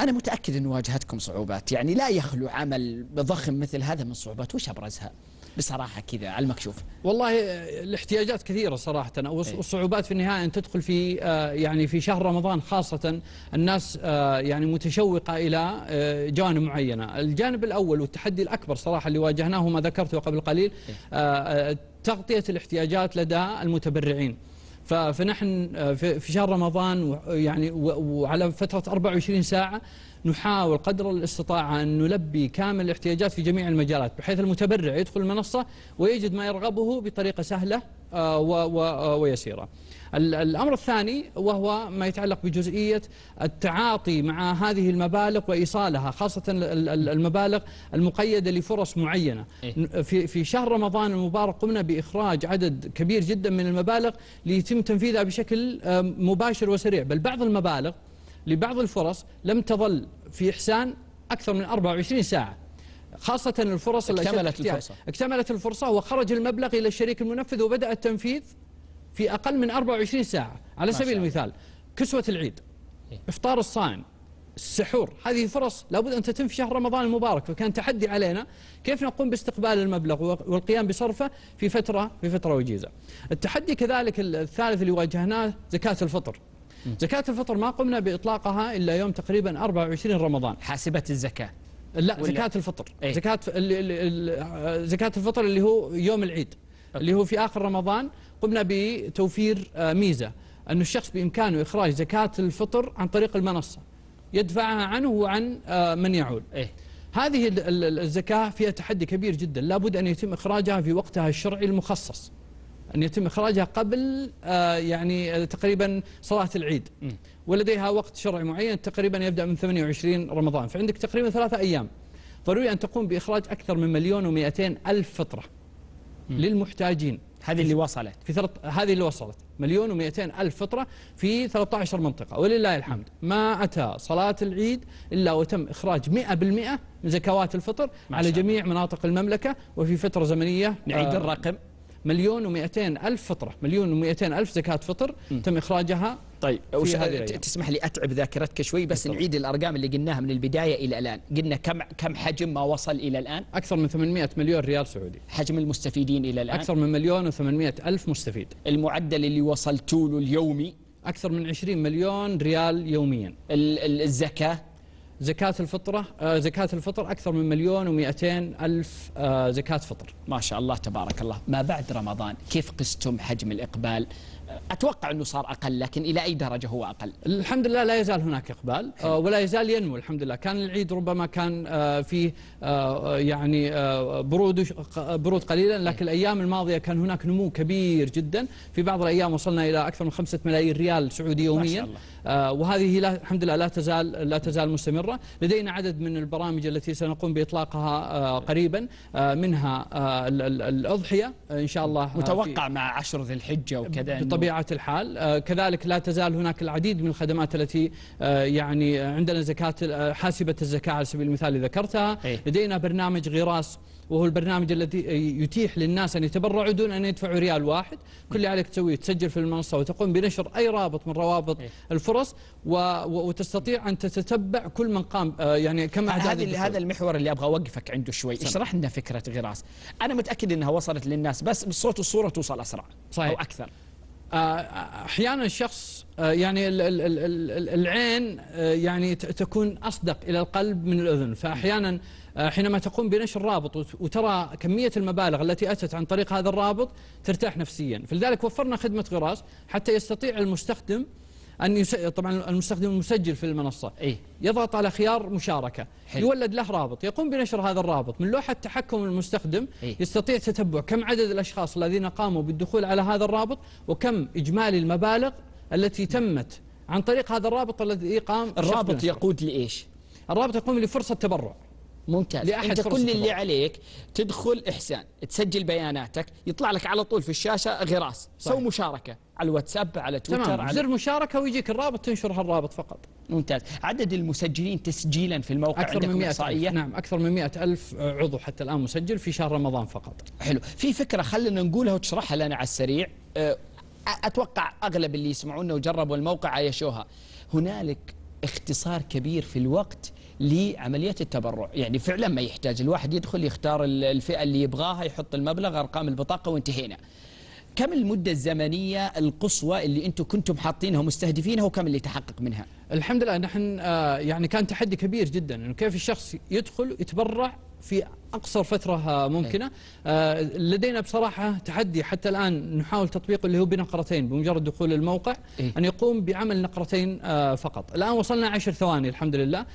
أنا متأكد أن واجهتكم صعوبات. يعني لا يخلو عمل ضخم مثل هذا من صعوبات. وش أبرزها؟ بصراحة كذا على المكشوف. والله آه، الاحتياجات كثيرة صراحة. والص- إيه. والصعوبات في النهاية أن تدخل في آه، يعني في شهر رمضان خاصة الناس آه، يعني متشوقة إلى جوانب معينة. الجانب الأول والتحدي الأكبر صراحة اللي واجهناه ما ذكرته قبل قليل آه، تغطية الاحتياجات لدى المتبرعين. فنحن آه، في شهر رمضان يعني وعلى فترة 24 ساعة نحاول قدر الاستطاعة أن نلبي كامل الاحتياجات في جميع المجالات بحيث المتبرع يدخل المنصة ويجد ما يرغبه بطريقة سهلة آه، آه، ويسيرة. الأمر الثاني وهو ما يتعلق بجزئية التعاطي مع هذه المبالغ وإيصالها خاصة ال- ال- المبالغ المقيدة لفرص معينة إيه. في في شهر رمضان المبارك قمنا بإخراج عدد كبير جدا من المبالغ ليتم تنفيذها بشكل آه، مباشر وسريع بل بعض المبالغ لبعض الفرص لم تظل في إحسان أكثر من 24 ساعة خاصة الفرص اكتملت. الفرصة. اكتملت الفرصة وخرج المبلغ إلى الشريك المنفذ وبدأ التنفيذ في أقل من 24 ساعة على سبيل. المثال كسوة العيد إيه. إفطار الصائم السحور هذه فرص لابد أن تتم في شهر رمضان المبارك فكان تحدي علينا كيف نقوم باستقبال المبلغ والقيام بصرفه في فترة في فترة وجيزة. التحدي كذلك الثالث اللي واجهناه زكاة الفطر. زكاة الفطر ما قمنا بإطلاقها إلا يوم تقريبا 24 رمضان. حاسبة الزكاة. لا زكاة الفطر. إيه؟ زكاة ال- زكاة الفطر اللي هو يوم العيد اللي هو في آخر رمضان قمنا بتوفير آه، ميزة أن الشخص بإمكانه إخراج زكاة الفطر عن طريق المنصة يدفعها عنه وعن آه، من يعول إيه. هذه ال- ال- الزكاة فيها تحدي كبير جدا. لابد أن يتم إخراجها في وقتها الشرعي المخصص. أن يتم إخراجها قبل آه، يعني تقريبا صلاة العيد. ولديها وقت شرعي معين تقريبا يبدأ من 28 رمضان. فعندك تقريبا ثلاثة أيام. ضروري أن تقوم بإخراج أكثر من مليون ومئتين ألف فطرة للمحتاجين. هذه اللي وصلت في ثلط... هذه اللي وصلت. مليون ومئتين ألف فطرة في 13 منطقة. ولله الحمد. ما أتى صلاة العيد إلا وتم إخراج 100% من زكوات الفطر على. جميع مناطق المملكة وفي فترة زمنية نعيد آه، الرقم. مليون ومئتين ألف فطرة. مليون ومئتين ألف زكاة فطر تم إخراجها طيب وش. تسمح لي أتعب ذاكرتك شوي بس بالطبع. نعيد الأرقام اللي قلناها من البداية إلى الآن. قلنا كم كم حجم ما وصل إلى الآن؟ أكثر من 800 مليون ريال سعودي. حجم المستفيدين إلى الآن؟ أكثر من مليون و800 ألف مستفيد. المعدل اللي وصلتوا له اليومي؟ أكثر من 20 مليون ريال يوميا. ال- ال- الزكاة؟ زكاة الفطرة آه، زكاة الفطر أكثر من مليون ومئتين ألف آه، زكاة فطر. ما شاء الله تبارك الله. ما بعد رمضان كيف قستم حجم الإقبال؟ أتوقع أنه صار أقل لكن إلى أي درجة هو أقل؟ الحمد لله لا يزال هناك إقبال آه، ولا يزال ينمو الحمد لله. كان العيد ربما كان فيه يعني برود برود قليلا لكن الأيام الماضية كان هناك نمو كبير جدا. في بعض الأيام وصلنا إلى أكثر من خمسة ملايين ريال سعودي يوميا. الله. آه، وهذه لا الحمد لله لا تزال لا تزال مستمرة. لدينا عدد من البرامج التي سنقوم بإطلاقها آه، قريبا آه، منها ال- ال- الأضحية. إن شاء الله متوقع مع عشر ذي الحجة وكذا بطبيعة الحال. كذلك لا تزال هناك العديد من الخدمات التي يعني عندنا زكاة حاسبة الزكاة على سبيل المثال اللي ذكرتها. إيه. لدينا برنامج غراس وهو البرنامج الذي يتيح للناس أن يتبرعوا دون أن يدفعوا ريال واحد كل اللي عليك تسويه تسجل في المنصة وتقوم بنشر أي رابط من روابط إيه. الفرص وتستطيع أن تتبع كل من قام آه، يعني كم أعداد هذا. هذا المحور اللي أبغى أوقفك عنده شوي اشرح لنا فكرة غراس أنا متأكد إنها وصلت للناس بس بالصوت والصورة توصل أسرع صحيح. أو أكثر آه، أحيانا الشخص آه، يعني ال- ال- ال- ال- العين آه، يعني تكون أصدق إلى القلب من الأذن. فأحيانا آه، حينما تقوم بنشر رابط وت- وترى كمية المبالغ التي أتت عن طريق هذا الرابط ترتاح نفسيا. فلذلك وفرنا خدمة غراس حتى يستطيع المستخدم أن يس... طبعا المستخدم المسجل في المنصة. إيه يضغط على خيار مشاركة. حلو. يولد له رابط. يقوم بنشر هذا الرابط. من لوحة تحكم المستخدم إيه. يستطيع تتبع كم عدد الأشخاص الذين قاموا بالدخول على هذا الرابط؟ وكم إجمالي المبالغ التي تمت عن طريق هذا الرابط الذي قام الرابط. يقود لإيش؟ الرابط يقوم لفرصة تبرع. ممتاز. لأحد أنت كل اللي. عليك تدخل إحسان. تسجل بياناتك. يطلع لك على طول في الشاشة غراس. سو. مشاركة. على الواتساب على تويتر تمام على زر مشاركة ويجيك الرابط تنشر هالرابط فقط. ممتاز. عدد المسجلين تسجيلا في الموقع أكثر عندكم من 100 إحصائية؟ ألف نعم أكثر من 100 ألف عضو حتى الآن مسجل في شهر رمضان فقط. حلو. في فكرة خلينا نقولها وتشرحها لنا على السريع. أه، أتوقع أغلب اللي يسمعونا وجربوا الموقع عايشوها. هنالك اختصار كبير في الوقت لعمليه التبرع. يعني فعلا ما يحتاج. الواحد يدخل يختار ال- الفئة اللي يبغاها يحط المبلغ أرقام البطاقة وانتهينا. كم المدة الزمنية القصوى اللي أنتم كنتم حاطينها ومستهدفينها وكم اللي تحقق منها؟ الحمد لله نحن آه، يعني كان تحدي كبير جدا إنه كيف الشخص يدخل يتبرع في أقصر فترة آه، ممكنة. آه، لدينا بصراحة تحدي حتى الآن نحاول تطبيقه اللي هو بنقرتين بمجرد دخول الموقع إيه؟ أن يقوم بعمل نقرتين آه، فقط. الآن وصلنا عشر ثواني الحمد لله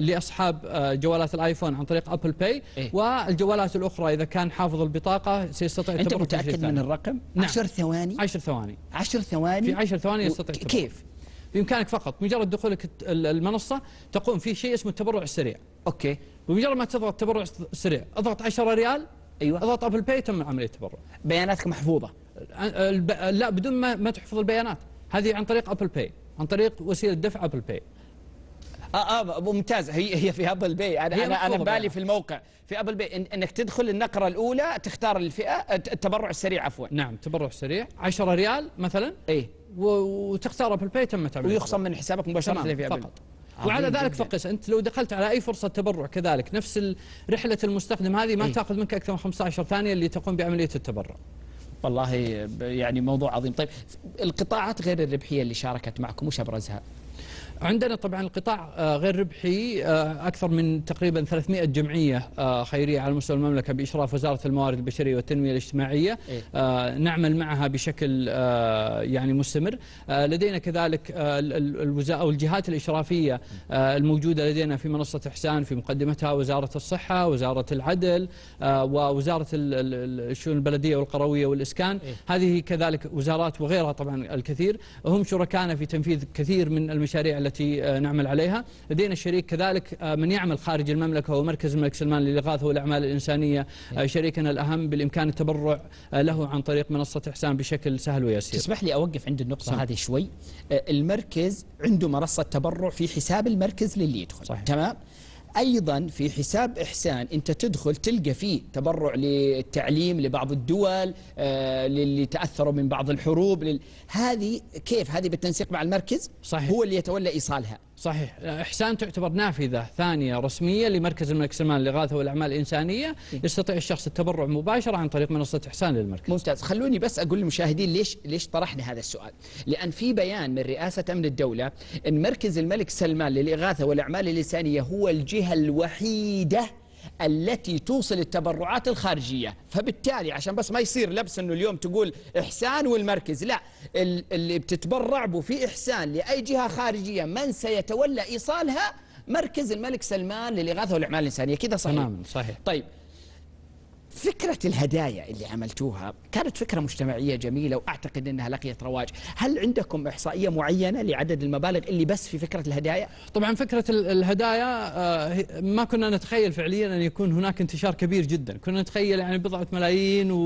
لأصحاب آه، جوالات ال iPhone عن طريق Apple Pay إيه؟ والجوالات الأخرى. إذا كان حافظ البطاقة سيستطيع عشر متأكد من. الرقم؟ نعم. 10 ثواني؟ عشر ثواني. 10 ثواني؟ في عشر ثواني يستطيع. كيف؟ بإمكانك فقط مجرد دخولك الت- ال- المنصة تقوم في شيء اسمه التبرع السريع. okay. بمجرد ما تضغط التبرع السريع اضغط 10 ريال أيوه. اضغط Apple Pay تم عملية التبرع بياناتك محفوظة. الب... لا بدون ما ما تحفظ البيانات. هذه عن طريق Apple Pay عن طريق وسيلة دفع Apple Pay. آه آه ممتاز. هي هي في Apple Pay. أنا أنا أنا بالي. في الموقع. في Apple Pay. إن إنك تدخل النقرة الأولى تختار الفئة التبرع السريع عفوا. نعم تبرع سريع. 10 ريال مثلا. إيه. وتختار Apple Pay تمت عملية ويخصم من حسابك مباشرة في Apple. فقط. وعلى ذلك جداً. فقس أنت لو دخلت على أي فرصة تبرع كذلك نفس رحلة المستخدم هذه ما إيه. تأخذ منك أكثر من 15 ثانية اللي تقوم بعملية التبرع والله يعني موضوع عظيم طيب القطاعات غير الربحية اللي شاركت معكم وش أبرزها؟ عندنا طبعا القطاع آه، غير ربحي آه، أكثر من تقريبا 300 جمعية آه، خيرية على مستوى المملكة بإشراف وزارة الموارد البشرية والتنمية الاجتماعية إيه. نعمل معها بشكل يعني مستمر لدينا كذلك ال- ال- الوزاره أو الجهات الإشرافية آه، الموجودة لدينا في منصة إحسان في مقدمتها وزارة الصحة وزارة العدل ال- الشؤون البلدية والقروية والإسكان إيه. هذه كذلك وزارات وغيرها طبعا الكثير هم شركائنا في تنفيذ كثير من المشاريع التي آه، نعمل عليها. لدينا شريك كذلك آه، من يعمل خارج المملكة هو مركز الملك سلمان للإغاثة والأعمال الإنسانية. آه، شريكنا الأهم بالإمكان التبرع له عن طريق منصة إحسان بشكل سهل ويسير. تسمح لي أوقف عند النقطة سم. هذه شوي. المركز عنده منصة تبرع في حساب المركز للي يدخل. صحيح. تمام؟ أيضا في حساب إحسان أنت تدخل تلقى فيه تبرع للتعليم لبعض الدول آه، للي تاثروا من بعض الحروب. هذه كيف هذه بالتنسيق مع المركز صحيح. هو اللي يتولى إيصالها صحيح. إحسان تعتبر نافذة ثانية رسمية لمركز الملك سلمان للإغاثة والأعمال الإنسانية. يستطيع الشخص التبرع مباشرة عن طريق منصة إحسان للمركز. ممتاز. خلوني بس أقول للمشاهدين ليش ليش طرحنا هذا السؤال. لأن في بيان من رئاسة أمن الدولة إن مركز الملك سلمان للإغاثة والأعمال الإنسانية هو الجهة الوحيدة التي توصل التبرعات الخارجية. فبالتالي عشان بس ما يصير لبس إنه اليوم تقول إحسان والمركز لا ال- اللي بتتبرع به في إحسان لأي جهة خارجية من سيتولى إيصالها مركز الملك سلمان للإغاثة والأعمال الإنسانية. كذا صحيح؟ صحيح. طيب فكرة الهدايا اللي عملتوها كانت فكرة مجتمعية جميلة وأعتقد أنها لقيت رواج. هل عندكم إحصائية معينة لعدد المبالغ اللي بس في فكرة الهدايا؟ طبعا فكرة ال- الهدايا آه، ما كنا نتخيل فعليا أن يكون هناك انتشار كبير جدا. كنا نتخيل يعني بضعة ملايين و...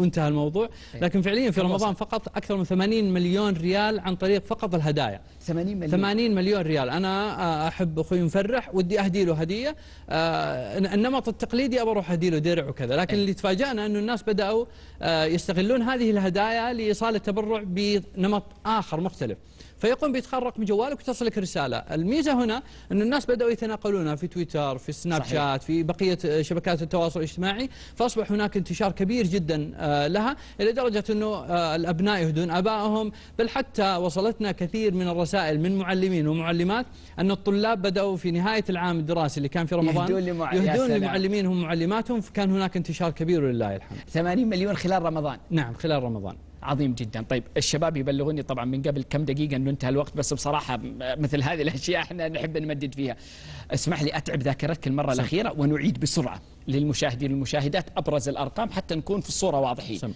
وانتهى الموضوع. لكن فعليا في رمضان؟ فقط أكثر من 80 مليون ريال عن طريق فقط الهدايا. 80 مليون. 80 مليون ريال. أنا آه، أحب أخوي مفرح ودي أهدي له هدية. آه، النمط التقليدي أبى أروح أهدي له درع وكذا. لكن. اللي تفاجأنا أنه الناس بدأوا آه، يستغلون هذه الهدايا لإيصال التبرع بنمط آخر مختلف فيقوم بإدخال رقم جوالك وتصلك رسالة. الميزة هنا أن الناس بدأوا يتناقلونها في تويتر في سناب صحيح. شات في بقية آه، شبكات التواصل الاجتماعي. فأصبح هناك انتشار كبير جدا آه، لها إلى درجة أنه آه، الأبناء يهدون أبائهم. بل حتى وصلتنا كثير من الرسائل من معلمين ومعلمات أن الطلاب بدأوا في نهاية العام الدراسي اللي كان في رمضان يهدون لمع- يهدون. لمعلمينهم ومعلماتهم. فكان هناك انتشار كبير ولله الحمد. 80 مليون خلال رمضان. نعم خلال رمضان. عظيم جدا. طيب الشباب يبلغوني طبعا من قبل كم دقيقة أنه انتهى الوقت بس بصراحة مثل هذه الأشياء إحنا نحب نمدد فيها. اسمح لي أتعب ذاكرتك المرة سم. الأخيرة ونعيد بسرعة للمشاهدين والمشاهدات أبرز الأرقام حتى نكون في الصورة واضحين. سم.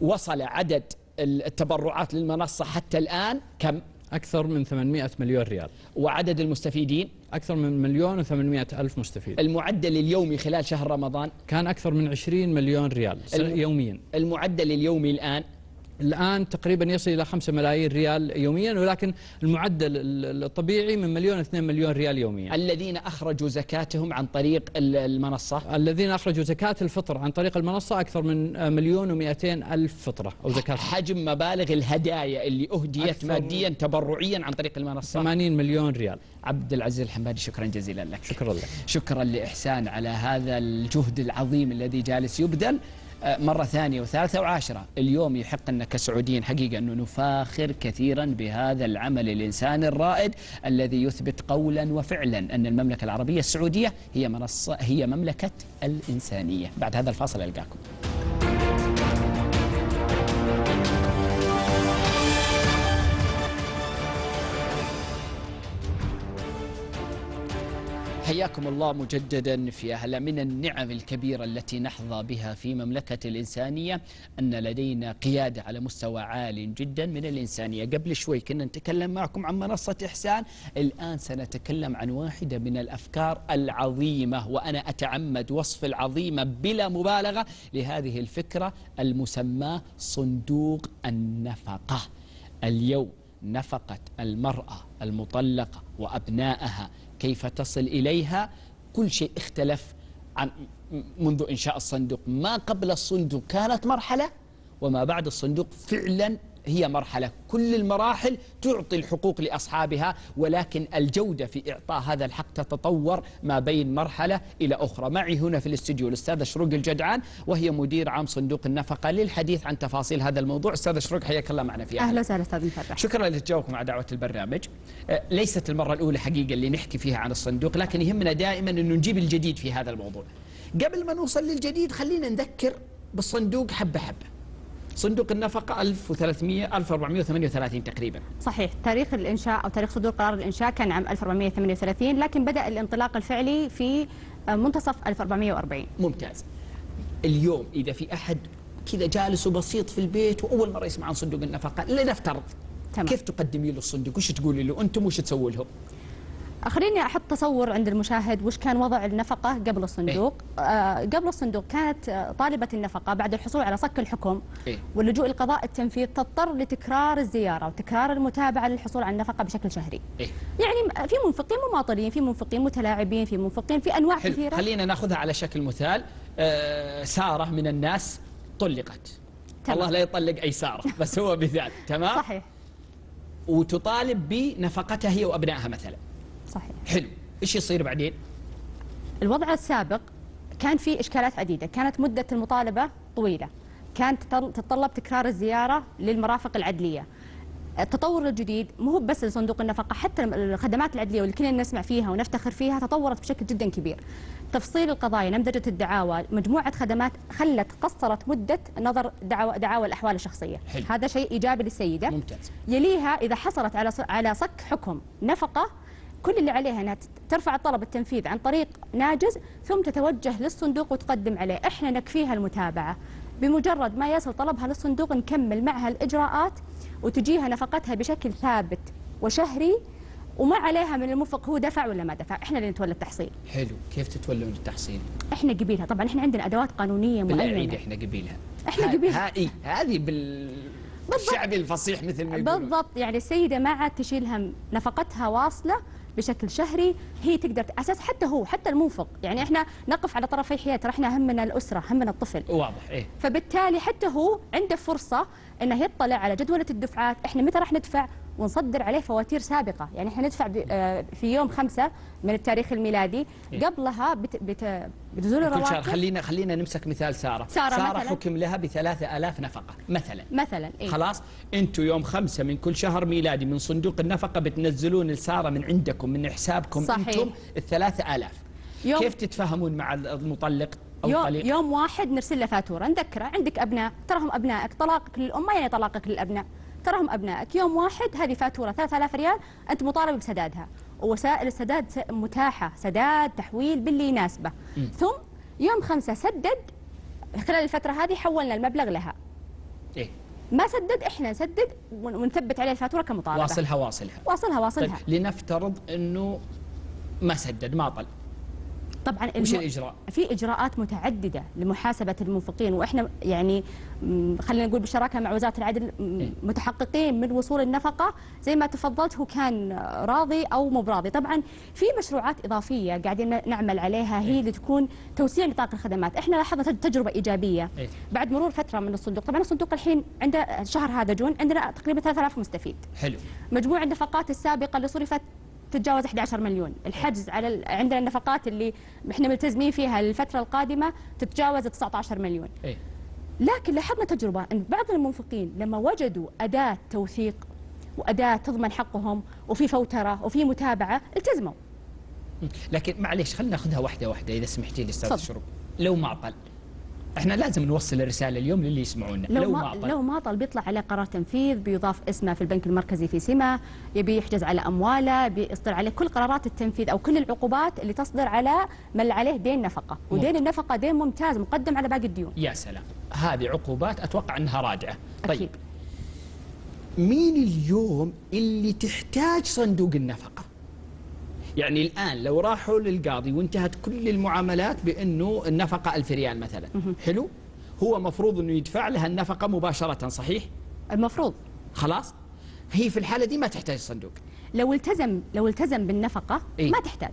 وصل عدد التبرعات للمنصة حتى الآن كم؟ أكثر من 800 مليون ريال. وعدد المستفيدين؟ أكثر من مليون و800 ألف مستفيد. المعدل اليومي خلال شهر رمضان؟ كان أكثر من 20 مليون ريال الم- يوميا. المعدل اليومي الآن؟ الآن تقريبا يصل إلى 5 ملايين ريال يوميا ولكن المعدل ال- الطبيعي من مليون 2 مليون ريال يوميا. الذين أخرجوا زكاتهم عن طريق ال- المنصة؟ الذين أخرجوا زكاة الفطر عن طريق المنصة أكثر من مليون و200 ألف فطرة أو زكاة حجم مبالغ الهدايا اللي أهديت ماديا تبرعيا عن طريق المنصة؟ 80 مليون ريال. عبد العزيز الحمادي شكرا جزيلا لك. شكرا لك. شكرا لإحسان على هذا الجهد العظيم الذي جالس يبذل. مرة ثانية وثالثة وعاشرة. اليوم يحق أن كسعوديين حقيقة أنه نفاخر كثيرا بهذا العمل الإنساني الرائد الذي يثبت قولا وفعلا أن المملكة العربية السعودية هي منصة هي مملكة الإنسانية. بعد هذا الفاصل ألقاكم. حياكم الله مجددا في أهلا من النعم الكبيرة التي نحظى بها في مملكة الإنسانية أن لدينا قيادة على مستوى عال جدا من الإنسانية. قبل شوي كنا نتكلم معكم عن منصة إحسان. الآن سنتكلم عن واحدة من الأفكار العظيمة وأنا أتعمد وصف العظيمة بلا مبالغة لهذه الفكرة المسماة صندوق النفقة. اليوم نفقة المرأة المطلقة وأبنائها كيف تصل إليها. كل شيء اختلف عن منذ إنشاء الصندوق. ما قبل الصندوق كانت مرحلة وما بعد الصندوق فعلا هي مرحلة. كل المراحل تعطي الحقوق لأصحابها ولكن الجودة في إعطاء هذا الحق تتطور ما بين مرحلة إلى أخرى. معي هنا في الاستديو الأستاذة شروق الجدعان وهي مدير عام صندوق النفقة للحديث عن تفاصيل هذا الموضوع. أستاذة شروق حياك الله معنا في أهلا وسهلا أستاذ مفرح. شكرا لتجاوبكم على دعوة البرنامج. أه، ليست المرة الأولى حقيقة اللي نحكي فيها عن الصندوق لكن يهمنا دائما أنه نجيب الجديد في هذا الموضوع. قبل ما نوصل للجديد خلينا نذكر بالصندوق حبة حبة. صندوق النفقة 1300 1438 تقريبا. صحيح. تاريخ الإنشاء أو تاريخ صدور قرار الإنشاء كان عام 1438 لكن بدأ الانطلاق الفعلي في آه، منتصف 1440 ممتاز. اليوم إذا في أحد كذا جالس وبسيط في البيت وأول مرة يسمع عن صندوق النفقة لنفترض تمام. كيف تقدمي له الصندوق؟ وش تقولي له؟ أنتم وش تسووا لهم؟ خليني أحط تصور عند المشاهد وش كان وضع النفقة قبل الصندوق؟ آه قبل الصندوق كانت آه، طالبة النفقة بعد الحصول على صك الحكم إيه؟ واللجوء لقضاء التنفيذ تضطر لتكرار الزيارة وتكرار المتابعة للحصول على النفقة بشكل شهري. إيه؟ يعني في منفقين مماطلين في منفقين متلاعبين في منفقين في أنواع حلو كثيرة. خلينا ناخذها على شكل مثال. آه سارة من الناس طلقت. تمام. الله لا يطلق أي سارة بس هو مثال تمام؟ صحيح. وتطالب بنفقتها هي وأبنائها مثلا. صحيح حلو إيش يصير بعدين الوضع السابق كان في إشكالات عديدة، كانت مدة المطالبة طويلة، كانت تطل- تتطلب تكرار الزيارة للمرافق العدلية. التطور الجديد مو هو بس لصندوق النفقة حتى الخدمات العدلية واللي كلنا نسمع فيها ونفتخر فيها تطورت بشكل جدا كبير. تفصيل القضايا، نمذجة الدعاوى، مجموعة خدمات خلت قصرت مدة نظر دعوى دعاوى الأحوال الشخصية. حلو. هذا شيء إيجابي للسيدة. ممتاز يليها إذا حصلت على على صك حكم نفقة كل اللي عليها أنها ت- ترفع الطلب التنفيذ عن طريق ناجز ثم تتوجه للصندوق وتقدم عليه. إحنا نكفيها المتابعة. بمجرد ما يصل طلبها للصندوق نكمل معها الإجراءات وتجيها نفقتها بشكل ثابت وشهري وما عليها من المنفق هو دفع ولا ما دفع. إحنا اللي نتولى التحصيل. حلو. كيف تتولون التحصيل؟ إحنا قبيلها. طبعا إحنا عندنا أدوات قانونية بالعيد معينه إحنا قبيلها. إحنا ها- قبيلها. ها إيه هذه بال بالشعبي الفصيح مثل ما يقولون. بالضبط. يعني السيدة ما عاد تشيل هم نفقتها واصلة بشكل شهري هي تقدر أساس حتى هو حتى المنفق. يعني إحنا نقف على طرفي حياه ترى إحنا همنا الأسرة همنا الطفل. واضح إيه. فبالتالي حتى هو عنده فرصة إنه يطلع على جدولة الدفعات إحنا متى راح ندفع؟ ونصدر عليه فواتير سابقة. يعني إحنا ندفع ب- آه، في يوم خمسة من التاريخ الميلادي. إيه. قبلها بت بت بنزول كل شهر الرواتب. خلينا خلينا نمسك مثال سارة. سارة سارة مثلاً. حكم لها بثلاثة آلاف نفقة مثلا. مثلا إيه؟ خلاص؟ أنتم يوم خمسة من كل شهر ميلادي من صندوق النفقة بتنزلون لسارة من عندكم من حسابكم صحيح. أنتم آلاف. يوم- كيف تتفاهمون مع المطلق أو يوم, يوم واحد نرسل له فاتورة. نذكره عندك أبناء. تراهم أبنائك طلاقك للأم ما يعني طلاقك للأبناء؟ تراهم أبنائك. يوم واحد هذه فاتورة 3000 ريال أنت مطالب بسدادها. ووسائل السداد متاحة. سداد تحويل باللي يناسبه. ثم يوم خمسة سدد خلال الفترة هذه حولنا المبلغ لها. إيه. ما سدد إحنا نسدد ون- ونثبت عليه الفاتورة كمطالبة. واصلها واصلها. واصلها طيب واصلها لنفترض إنه ما سدد ما طل طبعا وش الم- الإجراء؟ في إجراءات متعددة لمحاسبة المنفقين وإحنا يعني خلينا نقول بالشراكه مع وزارة العدل إيه. متحققين من وصول النفقة زي ما تفضلت هو كان راضي أو مو براضي. طبعا في مشروعات إضافية قاعدين نعمل عليها هي اللي تكون توسيع نطاق الخدمات. إحنا لاحظنا تج- تجربة إيجابية. إيه. بعد مرور فترة من الصندوق طبعا الصندوق الحين عنده شهر هذا جون عندنا تقريبا 3000 مستفيد. حلو. مجموع النفقات السابقة اللي صرفت تتجاوز 11 مليون. الحجز على ال... عندنا النفقات اللي إحنا ملتزمين فيها للفترة القادمة تتجاوز 19 مليون. لكن لاحظنا تجربة أن بعض المنفقين لما وجدوا أداة توثيق وأداة تضمن حقهم وفي فوترة وفي متابعة التزموا. لكن معليش خلينا ناخذها واحدة واحدة إذا سمحتي لي أستاذ. شروق لو ما طل إحنا لازم نوصل الرسالة اليوم للي يسمعونا. لو, ما ما طل لو ما طل بيطلع عليه قرار تنفيذ بيضاف اسمه في البنك المركزي في سمة يبي يحجز على أمواله بيصدر عليه كل قرارات التنفيذ أو كل العقوبات اللي تصدر على من عليه دين نفقة. ودين النفقة دين ممتاز مقدم على باقي الديون. يا سلام. هذه عقوبات أتوقع إنها راجعه طيب. أكيد. مين اليوم اللي تحتاج صندوق النفقة؟ يعني الآن لو راحوا للقاضي وانتهت كل المعاملات بأنه النفقة ألف ريال مثلا. حلو؟ هو مفروض إنه يدفع لها النفقة مباشرة صحيح؟ المفروض. خلاص؟ هي في الحالة دي ما تحتاج صندوق. لو التزم لو التزم بالنفقة إيه. ما تحتاج.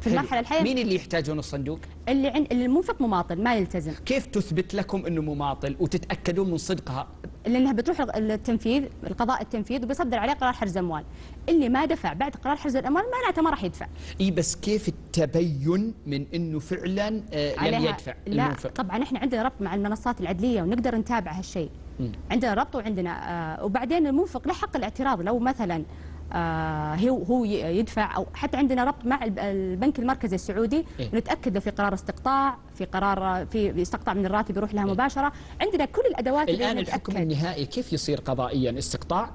في. المرحلة الحاليه مين اللي يحتاجون الصندوق اللي عند اللي المنفق مماطل ما يلتزم. كيف تثبت لكم إنه مماطل وتتأكدون من صدقها؟ لأنها بتروح التنفيذ القضاء التنفيذ وبيصدر عليه قرار حجز أموال. اللي ما دفع بعد قرار حجز الأموال معناته ما راح يدفع. إي بس كيف التبين من إنه فعلا آه لم يدفع لا المنفق طبعا إحنا عندنا ربط مع المنصات العدلية ونقدر نتابع هالشيء. عندنا ربط وعندنا آه وبعدين المنفق له حق الاعتراض. لو مثلا هو هو يدفع أو حتى عندنا ربط مع الب- البنك المركزي السعودي إيه. ونتاكد لو في قرار استقطاع في قرار في استقطاع من الراتب يروح لها مباشرة عندنا كل الأدوات اللي الآن الحكم. النهائي كيف يصير قضائيا استقطاع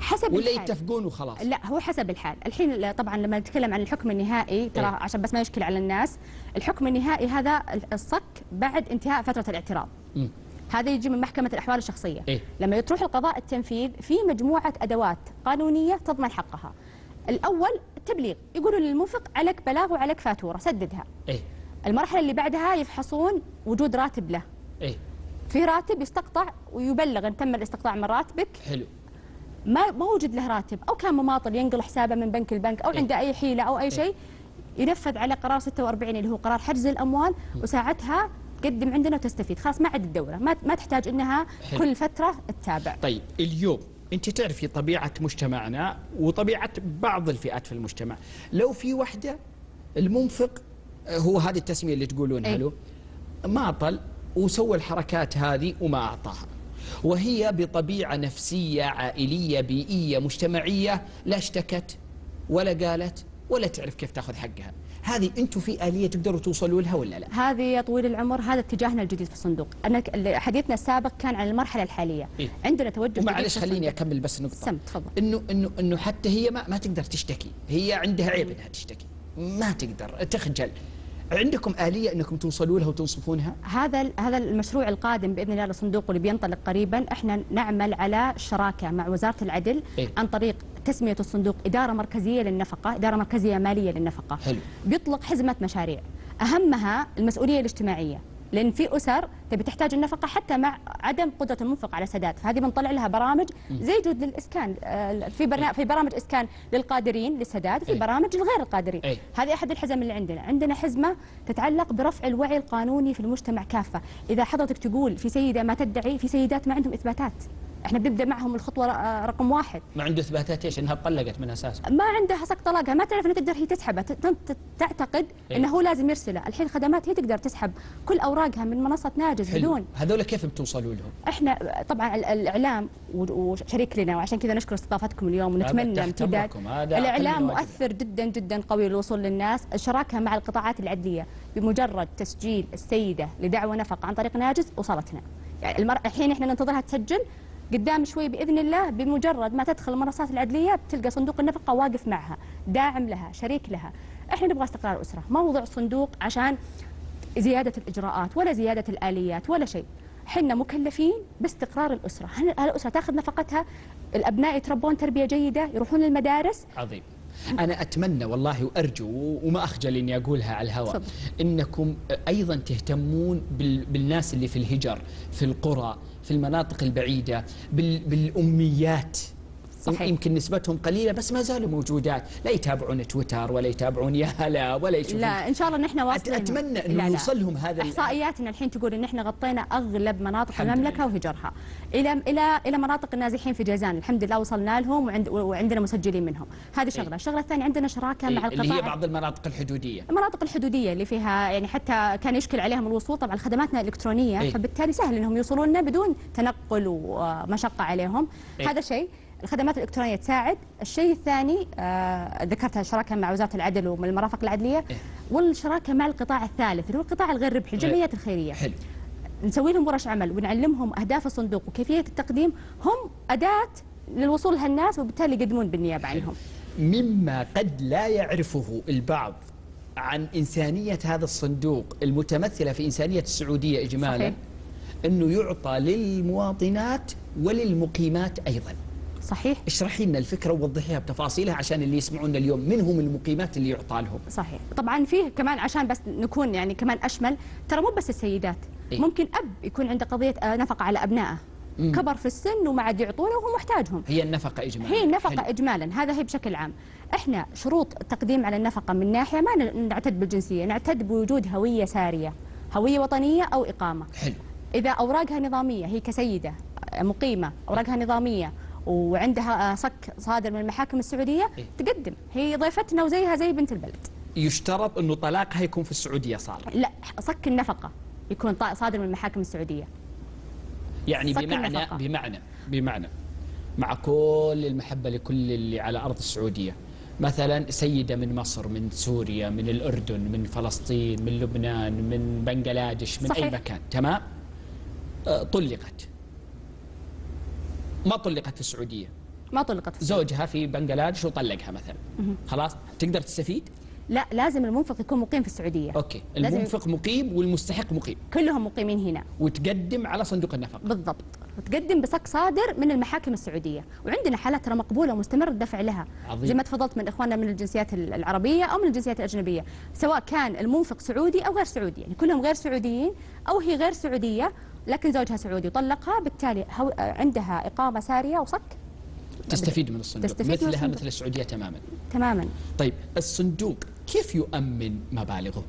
حسب ولا الحال. يتفقون وخلاص لا هو حسب الحال الحين طبعا لما نتكلم عن الحكم النهائي ترى إيه. عشان بس ما يشكل على الناس الحكم النهائي هذا الصك بعد انتهاء فترة الاعتراض مم. هذا يجي من محكمة الأحوال الشخصية. إيه. لما تروح القضاء التنفيذ في مجموعة أدوات قانونية تضمن حقها. الأول التبليغ يقولوا للمنفق عليك بلاغ وعليك فاتورة سددها. إيه. المرحلة اللي بعدها يفحصون وجود راتب له. إيه. في راتب يستقطع ويبلغ إن تم الاستقطاع من راتبك. حلو. ما ما وجد له راتب أو كان مماطل ينقل حسابه من بنك لبنك أو إيه. عنده أي حيلة أو أي شيء ينفذ على قرار 46 اللي هو قرار حجز الأموال وساعتها تقدم عندنا وتستفيد. خلاص ما عاد الدورة. ما ما تحتاج إنها حلو. كل فترة تتابع. طيب اليوم أنت تعرفي طبيعة مجتمعنا وطبيعة بعض الفئات في المجتمع. لو في وحدة المنفق آه، هو هذه التسمية اللي تقولونها إيه. له ماطل وسوى الحركات هذه وما أعطاها. وهي بطبيعة نفسية عائلية بيئية مجتمعية لا اشتكت ولا قالت ولا تعرف كيف تأخذ حقها. هذه أنتم في آلية تقدروا توصلوا لها ولا لا؟ هذه يا طويل العمر هذا اتجاهنا الجديد في الصندوق. انا حديثنا السابق كان عن المرحلة الحالية. إيه. عندنا توجه في خليني. أكمل بس نقطة. سم تفضل. إنه إنه إنه حتى هي ما, ما تقدر تشتكي. هي عندها عيب إنها تشتكي. ما تقدر. تخجل. عندكم آلية إنكم توصلوا لها وتنصفونها هذا هذا المشروع القادم بإذن الله للصندوق واللي بينطلق قريبا إحنا نعمل على شراكة مع وزارة العدل إيه. عن طريق تسمية الصندوق إدارة مركزية للنفقة، إدارة مركزية مالية للنفقة. حلو. بيطلق حزمة مشاريع أهمها المسؤولية الاجتماعية. لأن في أسر تبي تحتاج النفقة حتى مع عدم قدرة المنفق على سداد، فهذه بنطلع لها برامج زي جود للإسكان، آه، في برنامج في برامج إسكان للقادرين للسداد وفي. برامج لغير القادرين. هذه أحد الحزم اللي عندنا. عندنا حزمة تتعلق برفع الوعي القانوني في المجتمع كافة. إذا حضرتك تقول في سيدة ما تدعي في سيدات ما عندهم إثباتات. إحنا بنبدأ معهم الخطوة ر- رقم واحد. ما عنده إثباتات إيش؟ إنها طلقت من اساسه ما عندها سق طلاقها. ما تعرف انها تقدر هي تسحبها تعتقد إيه. إنه هو لازم يرسلها الحين الخدمات هي تقدر تسحب كل أوراقها من منصة ناجز حلو. بدون. هذول كيف بتوصلوا لهم؟ إحنا طبعا ال- الإعلام وشريك لنا وعشان كذا نشكر استضافتكم اليوم ونتمنى امتداد. الإعلام. مؤثر جدا جدا قوي للوصول للناس. الشراكه مع القطاعات العدلية بمجرد تسجيل السيدة لدعوى نفقه عن طريق ناجز وصلتنا. يعني. الحين إحنا ننتظرها تسجل. قدام شوي بإذن الله بمجرد ما تدخل المنصات العدلية بتلقى صندوق النفقه واقف معها داعم لها شريك لها. إحنا نبغى استقرار الاسره ما موضوع الصندوق عشان زيادة الإجراءات ولا زيادة الآليات ولا شيء. حنا مكلفين باستقرار الأسرة. هن- الأسرة تأخذ نفقتها؟ الأبناء يتربون تربية جيدة يروحون المدارس؟ عظيم. أنا أتمنى والله وأرجو وما أخجل إني أقولها على الهواء. إنكم أيضا تهتمون بال- بالناس اللي في الهجر في القرى في المناطق البعيدة بال- بالأميات. صحيح. يمكن نسبتهم قليلة بس ما زالوا موجودات. لا يتابعون تويتر ولا يتابعون يا هلا ولا يشوفون لا إن شاء الله نحن واصلين. أتمنى أنه يوصل لهم هذا إحصائياتنا الحين تقول إن إحنا غطينا أغلب مناطق المملكة. وهجرها إلى إلى إلى مناطق النازحين في جازان. الحمد لله وصلنا لهم وعند وعندنا مسجلين منهم. هذه شغلة. الشغلة الثانية عندنا شراكة مع اللي هي القطاع بعض المناطق الحدودية. المناطق الحدودية اللي فيها يعني حتى كان يشكل عليهم الوصول طبعا خدماتنا الإلكترونية إيه. فبالتالي سهل إنهم يوصلون لنا بدون تنقل ومشقة عليهم. إيه. هذا شيء. الخدمات الإلكترونية تساعد. الشيء الثاني آه ذكرتها الشراكه مع وزارة العدل والمرافق العدلية. إيه. والشراكة مع القطاع الثالث اللي هو القطاع الغير ربحي الجمعيات الخيرية. حلو. نسوي لهم ورش عمل ونعلمهم أهداف الصندوق وكيفية التقديم. هم أداة للوصول لهالناس وبالتالي يقدمون بالنيابة عنهم. مما قد لا يعرفه البعض عن إنسانية هذا الصندوق المتمثلة في إنسانية السعودية إجمالا صحيح. أنه يعطى للمواطنات وللمقيمات أيضا. صحيح؟ اشرحي لنا الفكرة ووضحيها بتفاصيلها عشان اللي يسمعونا اليوم. من هم المقيمات اللي يعطى لهم صحيح. طبعا فيه كمان عشان بس نكون يعني كمان أشمل ترى مو بس السيدات. إيه؟ ممكن أب يكون عنده قضية آه، نفقة على أبنائه. كبر في السن وما عاد يعطونه وهو محتاجهم. هي النفقة إجمالا. هي النفقة حلو. إجمالا. هذا هي بشكل عام. إحنا شروط التقديم على النفقة من ناحية ما نعتد بالجنسية. نعتد بوجود هوية سارية. هوية وطنية أو إقامة. حلو. إذا أوراقها نظامية هي كسيدة آه، مقيمة أوراقها نظامية وعندها آه، صك صادر من المحاكم السعودية إيه. تقدم. هي ضيفتنا وزيها زي بنت البلد. يشترط أنه طلاقها يكون في السعودية صار. لا صك النفقة يكون صادر من المحاكم السعودية. يعني بمعنى النفقة. بمعنى بمعنى مع كل المحبة لكل اللي على أرض السعودية. مثلا سيدة من مصر من سوريا من الأردن من فلسطين من لبنان من بنغلاديش من صحيح. مكان تمام؟ آه، طلقت. ما طلقت في السعودية. ما طلقت في زوجها في بنغلاديش وطلقها مثلا. خلاص؟ تقدر تستفيد؟ لا لازم المنفق يكون مقيم في السعودية. أوكي. لازم- المنفق مقيم والمستحق مقيم. كلهم مقيمين هنا. وتقدم على صندوق النفقة بالضبط. وتقدم بصك صادر من المحاكم السعودية. وعندنا حالات ترى مقبولة ومستمر الدفع لها. عظيم. زي ما تفضلت من إخواننا من الجنسيات العربية أو من الجنسيات الأجنبية. سواء كان المنفق سعودي أو غير سعودي. يعني كلهم غير سعوديين أو هي غير سعودية لكن زوجها سعودي وطلقها بالتالي هو عندها إقامة سارية وصك تستفيد من الصندوق. تستفيد من مثلها الصندوق. مثل السعودية تماما. تماما. طيب الصندوق كيف يؤمن مبالغه؟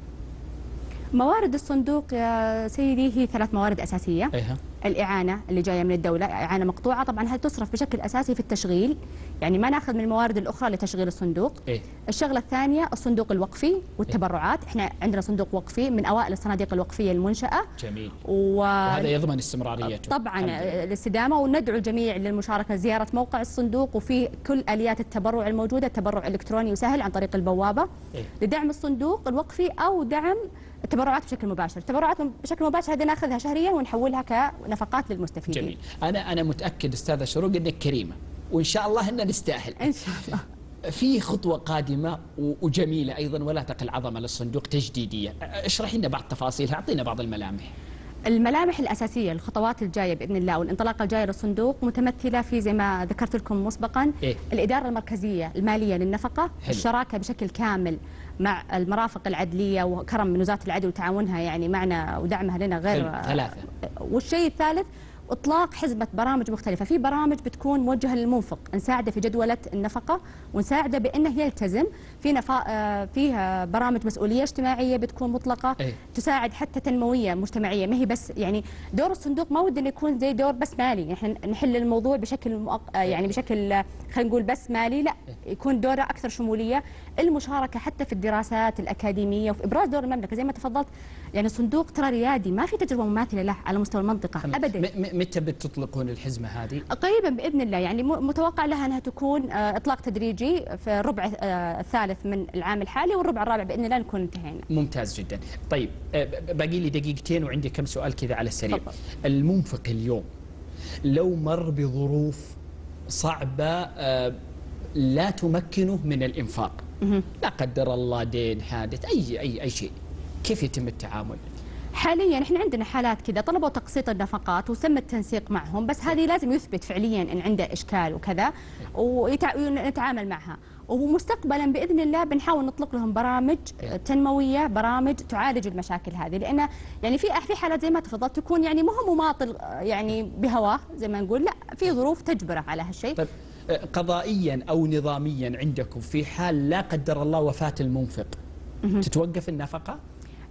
موارد الصندوق يا سيدي هي ثلاث موارد أساسية. إيها. الإعانة اللي جاية من الدولة إعانة مقطوعة. طبعا هذه تصرف بشكل أساسي في التشغيل؟ يعني ما ناخذ من الموارد الأخرى لتشغيل الصندوق. إيه. الشغلة الثانية الصندوق الوقفي والتبرعات. إحنا عندنا صندوق وقفي من أوائل الصناديق الوقفية المنشأة. جميل. و... وهذا يضمن استمراريته. طبعا الحمد لله. الاستدامة وندعو الجميع للمشاركة زيارة موقع الصندوق وفيه كل آليات التبرع الموجودة تبرع إلكتروني وسهل عن طريق البوابة. إيه. لدعم الصندوق الوقفي أو دعم التبرعات بشكل مباشر. التبرعات بشكل مباشر هذه ناخذها شهريا ونحولها كنفقات للمستفيدين. جميل. أنا أنا متأكد أستاذة شروق إنك كريمة. وإن شاء الله إن نستاهل إن شاء الله في خطوة قادمة و- وجميلة أيضا ولا تقل عظمة للصندوق تجديدية اشرحي لنا بعض تفاصيلها أعطينا بعض الملامح الملامح الأساسية الخطوات الجاية بإذن الله والانطلاقة الجاية للصندوق متمثلة في زي ما ذكرت لكم مسبقا إيه؟ الإدارة المركزية المالية للنفقة حلو. الشراكة بشكل كامل مع المرافق العدلية وكرم من وزارة العدل وتعاونها يعني معنا ودعمها لنا غير. ثلاثة. والشيء الثالث اطلاق حزمه برامج مختلفة. في برامج بتكون موجهة للمنفق نساعده في جدولة النفقة ونساعده بأنه يلتزم. في نفا... آه، فيها برامج مسؤولية اجتماعية بتكون مطلقة إيه. تساعد حتى تنموية مجتمعية. ما هي بس يعني دور الصندوق ما ودنا يكون زي دور بس مالي. إحنا نحل الموضوع بشكل مؤق... آه، يعني بشكل آه، خلينا نقول بس مالي. لا يكون دوره أكثر شمولية. المشاركة حتى في الدراسات الأكاديمية وفي إبراز دور المملكة. زي ما تفضلت يعني الصندوق ترى ريادي ما في تجربة مماثلة له على مستوى المنطقة ابدا. متى بتطلقون الحزمة هذه؟ قريبا بإذن الله يعني متوقع لها أنها تكون آه، إطلاق تدريجي في الربع آه، الثالث من العام الحالي والربع الرابع بإذن الله نكون انتهينا ممتاز جدا طيب آه، باقي لي دقيقتين وعندي كم سؤال كذا على السريع تفضل. المنفق اليوم لو مر بظروف صعبة آه، لا تمكنه من الإنفاق لا قدر الله دين حادث أي أي أي شيء كيف يتم التعامل؟ حاليا إحنا عندنا حالات كذا طلبوا تقسيط النفقات وتم التنسيق معهم بس هذه لازم يثبت فعليا إن عنده إشكال وكذا ونتعامل معها. ومستقبلا بإذن الله بنحاول نطلق لهم برامج تنموية برامج تعالج المشاكل هذه لأن يعني في في حالات زي ما تفضلت تكون يعني مو هو مماطل يعني بهواه زي ما نقول لا في ظروف تجبره على هالشيء. طيب آه، قضائيا أو نظاميا عندكم في حال لا قدر الله وفاة المنفق تتوقف النفقة؟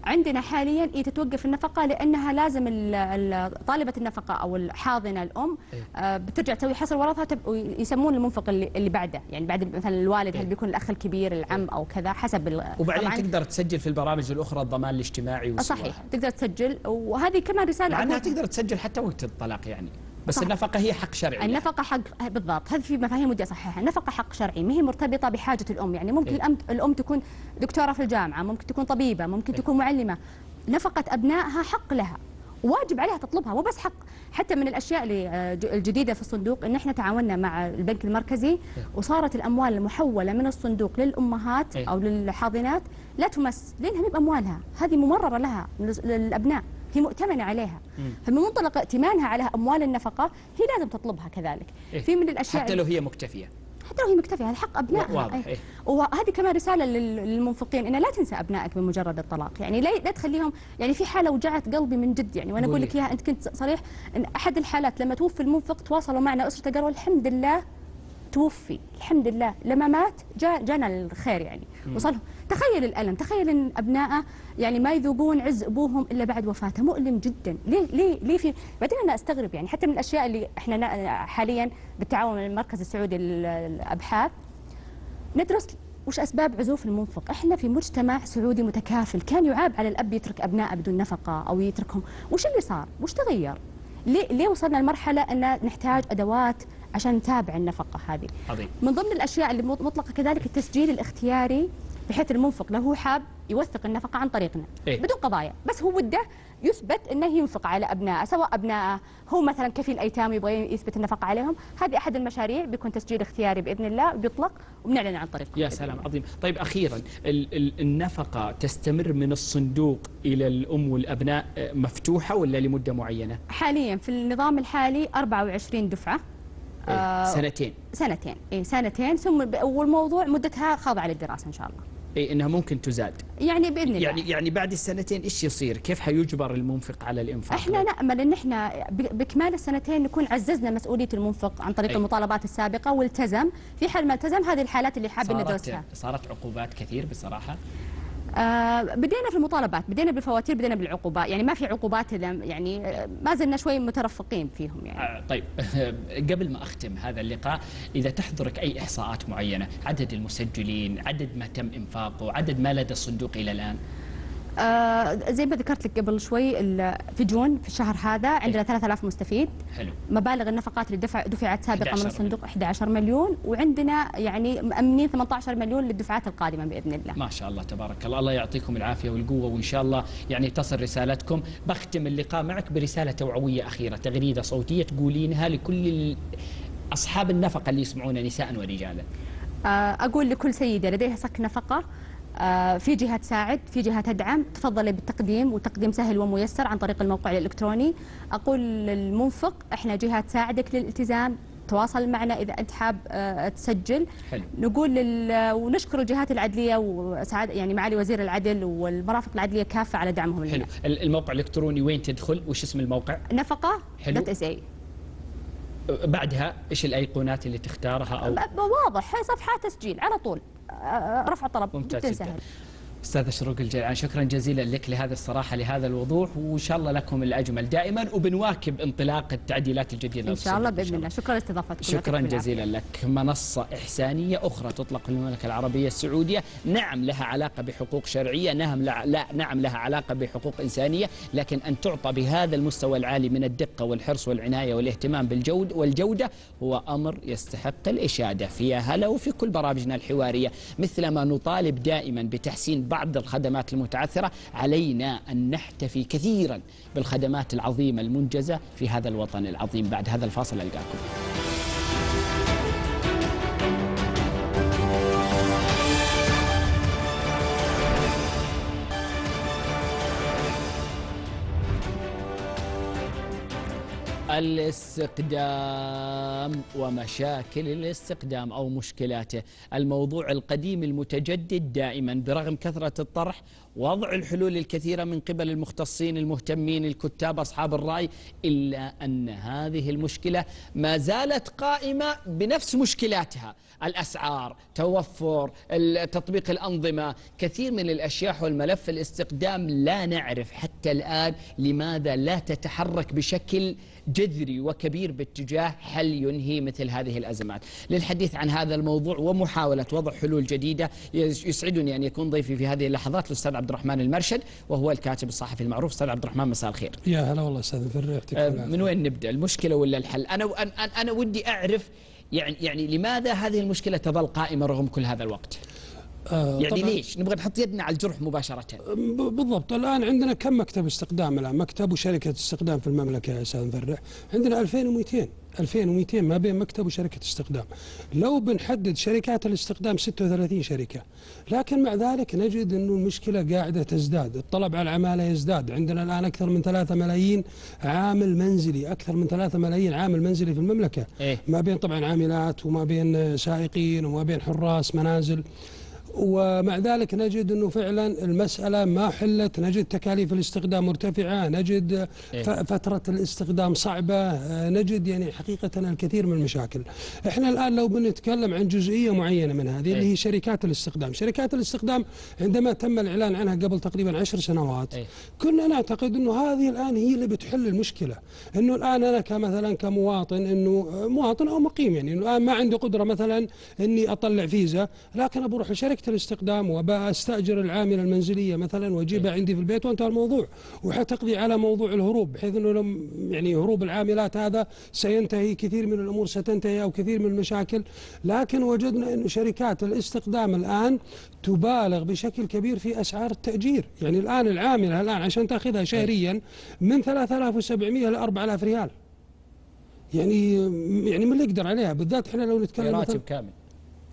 عندنا حاليا إيه تتوقف النفقة لأنها لازم ال- ال- طالبة النفقة أو الحاضنة الأم إيه. آه، بترجع تسوي حصر ورثها ويسمون المنفق اللي بعده يعني بعد مثلا الوالد إيه. هل بيكون الأخ الكبير العم أو كذا حسب وبعدين. تقدر تسجل في البرامج الأخرى الضمان الاجتماعي والسواء صحيح تقدر تسجل وهذه كمان رسالة مع أقول- تقدر تسجل حتى وقت الطلاق يعني بس صح. النفقة هي حق شرعي يعني. النفقة حق بالضبط. هذه في مفاهيم ودي أصححها النفقة حق شرعي ما هي مرتبطة بحاجة الأم. يعني ممكن إيه. الأم الأم تكون دكتورة في الجامعة ممكن تكون طبيبة ممكن إيه. تكون معلمة. نفقة أبنائها حق لها. واجب عليها تطلبها. مو بس حق حتى من الأشياء آه، الجديدة في الصندوق إن إحنا تعاوننا مع البنك المركزي وصارت الأموال المحولة من الصندوق للأمهات إيه. أو للحاضنات لا تمس. لانها مو بأموالها. هذه ممررة لها للأبناء. هي مؤتمنة عليها. فمن منطلق ائتمانها على أموال النفقة هي لازم تطلبها كذلك. إيه. في من الأشياء حتى لو هي مكتفية. حتى لو هي مكتفية هذا حق أبنائها. واضح، أي. إيه. وهذه كمان رسالة لل- للمنفقين ان لا تنسى أبنائك بمجرد الطلاق. يعني لا لا تخليهم يعني في حالة وجعت قلبي من جد. يعني وأنا أقول. لك إياها أنت كنت صريح إن أحد الحالات لما توفي المنفق تواصلوا معنا. اسرته قالوا الحمد لله توفي. الحمد لله. لما مات جاء جانا الخير يعني. وصلهم. تخيل الألم تخيل إن ابنائه يعني ما يذوقون عز أبوهم إلا بعد وفاته. مؤلم جدا. ليه ليه ليه في بعدين أنا أستغرب يعني حتى من الأشياء اللي إحنا نا- حاليا بالتعاون مع المركز السعودي للأبحاث. ندرس وش أسباب عزوف المنفق. إحنا في مجتمع سعودي متكافل. كان يعاب على الأب يترك ابنائه بدون نفقة أو يتركهم. وش اللي صار؟ وش تغير؟ ليه ليه وصلنا لمرحلة أن نحتاج أدوات عشان نتابع النفقة هذه؟ عظيم. من ضمن الأشياء اللي مط- مطلقة كذلك التسجيل الاختياري بحيث المنفق لو هو حاب يوثق النفقة عن طريقنا. إيه؟ بدون قضايا. بس هو وده يثبت إنه ينفق على ابنائه سواء ابنائه هو مثلا كفيل أيتام يبغى يثبت النفقة عليهم. هذه أحد المشاريع بيكون تسجيل اختياري بإذن الله بيطلق وبنعلن عن طريقه يا سلام عظيم. طيب أخيرا ال- ال- النفقة تستمر من الصندوق إلى الأم والأبناء آه، مفتوحة ولا لمدة معينة؟ حاليا في النظام الحالي 24 دفعة. إيه، آه، سنتين. سنتين اي سنتين. ثم والموضوع مدتها خاضعه للدراسه إن شاء الله. أي إنها ممكن تزاد. يعني بإذن الله. يعني يعني بعد السنتين إيش يصير؟ كيف حيجبر المنفق على الإنفاق؟ إحنا نامل إن إحنا ب- بكمال السنتين نكون عززنا مسؤولية المنفق عن طريق أي. المطالبات السابقة والتزم. في حال ما التزم هذه الحالات اللي حابين ندرسها. صارت عقوبات كثير بصراحة. آه بدينا في المطالبات بدينا بالفواتير بدينا بالعقوبات. يعني ما في عقوبات يعني آه، ما زلنا شوي مترفقين فيهم يعني. آه، طيب. قبل ما أختم هذا اللقاء إذا تحضرك أي إحصاءات معينة عدد المسجلين عدد ما تم إنفاقه عدد ما لدى الصندوق إلى الآن؟ آه زي ما ذكرت لك قبل شوي في جون في الشهر هذا عندنا 3000 مستفيد. حلو. مبالغ النفقات اللي دفع دفعت سابقا 11 من الصندوق 11 مليون. وعندنا يعني مأمنين 18 مليون للدفعات القادمة بإذن الله. ما شاء الله تبارك الله. الله يعطيكم العافية والقوة وإن شاء الله يعني تصل رسالتكم. بختم اللقاء معك برسالة توعوية أخيرة تغريدة صوتية تقولينها لكل ال- أصحاب النفقة اللي يسمعون نساء ورجالا. آه، أقول لكل سيدة لديها صك نفقة آه، في جهة تساعد في جهة تدعم. تفضلي بالتقديم والتقديم سهل وميسر عن طريق الموقع الإلكتروني. أقول للمنفق إحنا جهة تساعدك للالتزام. تواصل معنا إذا أنت حاب آه، تسجل. حلو. نقول لل... ونشكر الجهات العدلية وسعادة يعني معالي وزير العدل والمرافق العدلية كافة على دعمهم. لنا حلو. ال- الموقع الإلكتروني وين تدخل؟ وش اسم الموقع؟ نفقة حلو. إس إي. بعدها إيش الأيقونات اللي تختارها أو؟ واضح صفحة تسجيل على طول. آه، رفع طلب ممتاز جدا جدا. سهل أستاذ شروق الجيلان شكرا جزيلا لك لهذه الصراحة لهذا الوضوح وإن شاء الله لكم الأجمل. دائما وبنواكب انطلاق التعديلات الجديدة إن شاء الله بإذن الله. شكرا لاستضافتكم. شكرا. جزيلا لك. منصة إحسانية أخرى تطلق في المملكة العربية السعودية. نعم لها علاقة بحقوق شرعية نعم لا, لا نعم لها علاقة بحقوق إنسانية لكن أن تعطى بهذا المستوى العالي من الدقة والحرص والعناية والاهتمام بالجود والجودة هو أمر يستحق الإشادة. في يا هلا وفي كل برامجنا الحوارية مثلما نطالب دائما بتحسين بعض الخدمات المتعثرة علينا أن نحتفي كثيرا بالخدمات العظيمة المنجزة في هذا الوطن العظيم بعد هذا الفاصل ألقاكم. الاستقدام ومشاكل الاستقدام أو مشكلاته، الموضوع القديم المتجدد دائما برغم كثرة الطرح وضع الحلول الكثيرة من قبل المختصين المهتمين الكتاب أصحاب الرأي إلا أن هذه المشكلة ما زالت قائمة بنفس مشكلاتها، الأسعار، توفر، تطبيق الأنظمة، كثير من الأشياء حول ملف الاستقدام لا نعرف حتى الآن لماذا لا تتحرك بشكل جذري وكبير باتجاه حل ينهي مثل هذه الأزمات. للحديث عن هذا الموضوع ومحاولة وضع حلول جديدة يسعدني أن يكون ضيفي في هذه اللحظات الأستاذ عبد الرحمن المرشد وهو الكاتب الصحفي المعروف. أستاذ عبد الرحمن مساء الخير. يا هلا والله آه، العافية. من وين نبدأ؟ المشكلة ولا الحل؟ أنا أنا أنا ودي أعرف يعني يعني لماذا هذه المشكلة تظل قائمة رغم كل هذا الوقت؟ آه، يعني. ليش؟ نبغى نحط يدنا على الجرح مباشرة. بالضبط. الآن عندنا كم مكتب استقدام الان مكتب وشركة استقدام في المملكة يا أستاذ مفرح عندنا 2200 2200 ما بين مكتب وشركة استقدام لو بنحدد شركات الاستقدام 36 شركة. لكن مع ذلك نجد إنه المشكلة قاعدة تزداد. الطلب على العمالة يزداد. عندنا الآن أكثر من 3 ملايين عامل منزلي. أكثر من 3 ملايين عامل منزلي في المملكة. إيه؟ ما بين طبعا عاملات وما بين سائقين وما بين حراس منازل. ومع ذلك نجد إنه فعلا المسألة ما حلت نجد تكاليف الاستخدام مرتفعة نجد إيه. فترة الاستخدام صعبة آه، نجد يعني حقيقه الكثير من المشاكل إحنا الآن لو بنتكلم عن جزئية معينة من هذه اللي إيه. هي شركات الاستخدام شركات الاستخدام عندما تم الإعلان عنها قبل تقريبا عشر سنوات إيه. كنا نعتقد إنه هذه الآن هي اللي بتحل المشكلة إنه الآن أنا كمثلا كمواطن إنه مواطن أو مقيم يعني إنه الآن ما عندي قدرة مثلا إني أطلع فيزا لكن ابى أروح لشركه الاستخدام وبستاجر العاملة المنزلية مثلا وأجيبها عندي في البيت وانتهى الموضوع. وحتقضي على موضوع الهروب بحيث إنه لم يعني هروب العاملات هذا سينتهي كثير من الأمور ستنتهي أو كثير من المشاكل. لكن وجدنا إنه شركات الاستخدام الآن تبالغ بشكل كبير في أسعار التأجير. يعني الآن العاملة الآن عشان تأخذها شهريا من 3700 ل 4000 ريال. يعني يعني من اللي يقدر عليها؟ بالذات إحنا لو نتكلم راتب مثلا كامل.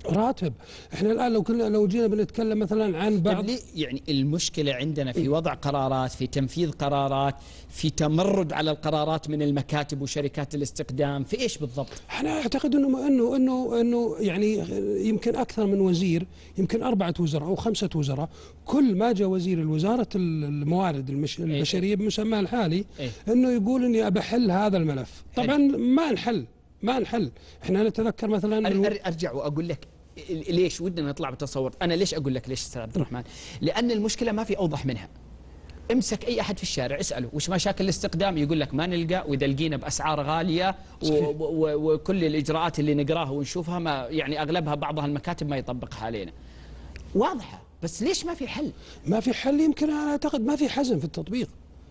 راتب. إحنا الآن لو كنا لو جينا بنتكلم مثلا عن طيب بعض يعني المشكلة عندنا في وضع قرارات في تنفيذ قرارات في تمرد على القرارات من المكاتب وشركات الاستقدام في إيش بالضبط؟ أنا أعتقد إنه انه انه إنه يعني يمكن أكثر من وزير يمكن أربعة وزراء أو خمسة وزراء كل ما جاء وزير الوزارة الموارد المش البشرية بمسماها الحالي إيه. إنه يقول إني أبحل هذا الملف. طبعا ما انحل ما انحل إحنا نتذكر مثلا أرجع وأقول لك ليش ودنا نطلع بتصور أنا ليش أقول لك ليش أستاذ عبد الرحمن؟ لأن المشكلة ما في أوضح منها. امسك أي أحد في الشارع اسأله. وش مشاكل الاستقدام؟ يقول لك ما نلقى وإذا لقينا بأسعار غالية وكل الإجراءات اللي نقراها ونشوفها ما يعني أغلبها بعضها المكاتب ما يطبقها علينا. واضحة. بس ليش ما في حل؟ ما في حل يمكن أنا أعتقد ما في حزم في التطبيق.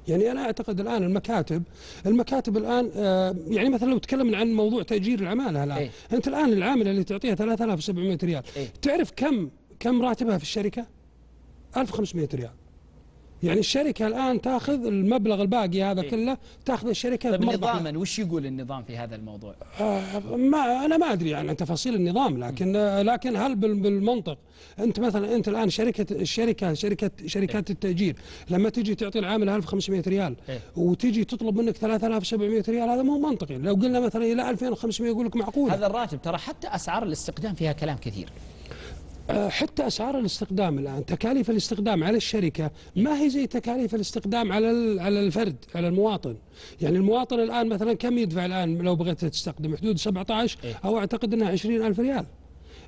يعني أنا أعتقد الآن المكاتب المكاتب الآن آه، يعني مثلا لو تكلمنا عن موضوع تأجير العمالة الآن إيه. أنت الآن العاملة اللي تعطيها 3700 ريال إيه. تعرف كم كم راتبها في الشركة 1500 ريال يعني الشركة الآن تأخذ المبلغ الباقي هذا إيه. كله تأخذ الشركة طيب نظاما وش يقول النظام في هذا الموضوع؟ آه، ما أنا ما أدري عن تفاصيل النظام لكن آه، لكن هل بال- بالمنطق. أنت مثلا أنت الآن شركة الشركة شركة شركات التأجير لما تجي تعطي العامل 1500 ريال إيه. وتجي تطلب منك 3700 ريال هذا مو منطقي. لو قلنا مثلا إلى 2500 يقول لك معقول هذا الراتب ترى حتى أسعار الاستقدام فيها كلام كثير. حتى أسعار الاستخدام الآن تكاليف الاستخدام على الشركة ما هي زي تكاليف الاستخدام على على الفرد على المواطن؟ يعني المواطن الآن مثلا كم يدفع الآن لو بغيت تستخدم؟ حدود 17 إيه. أو أعتقد إنها 20000 ريال.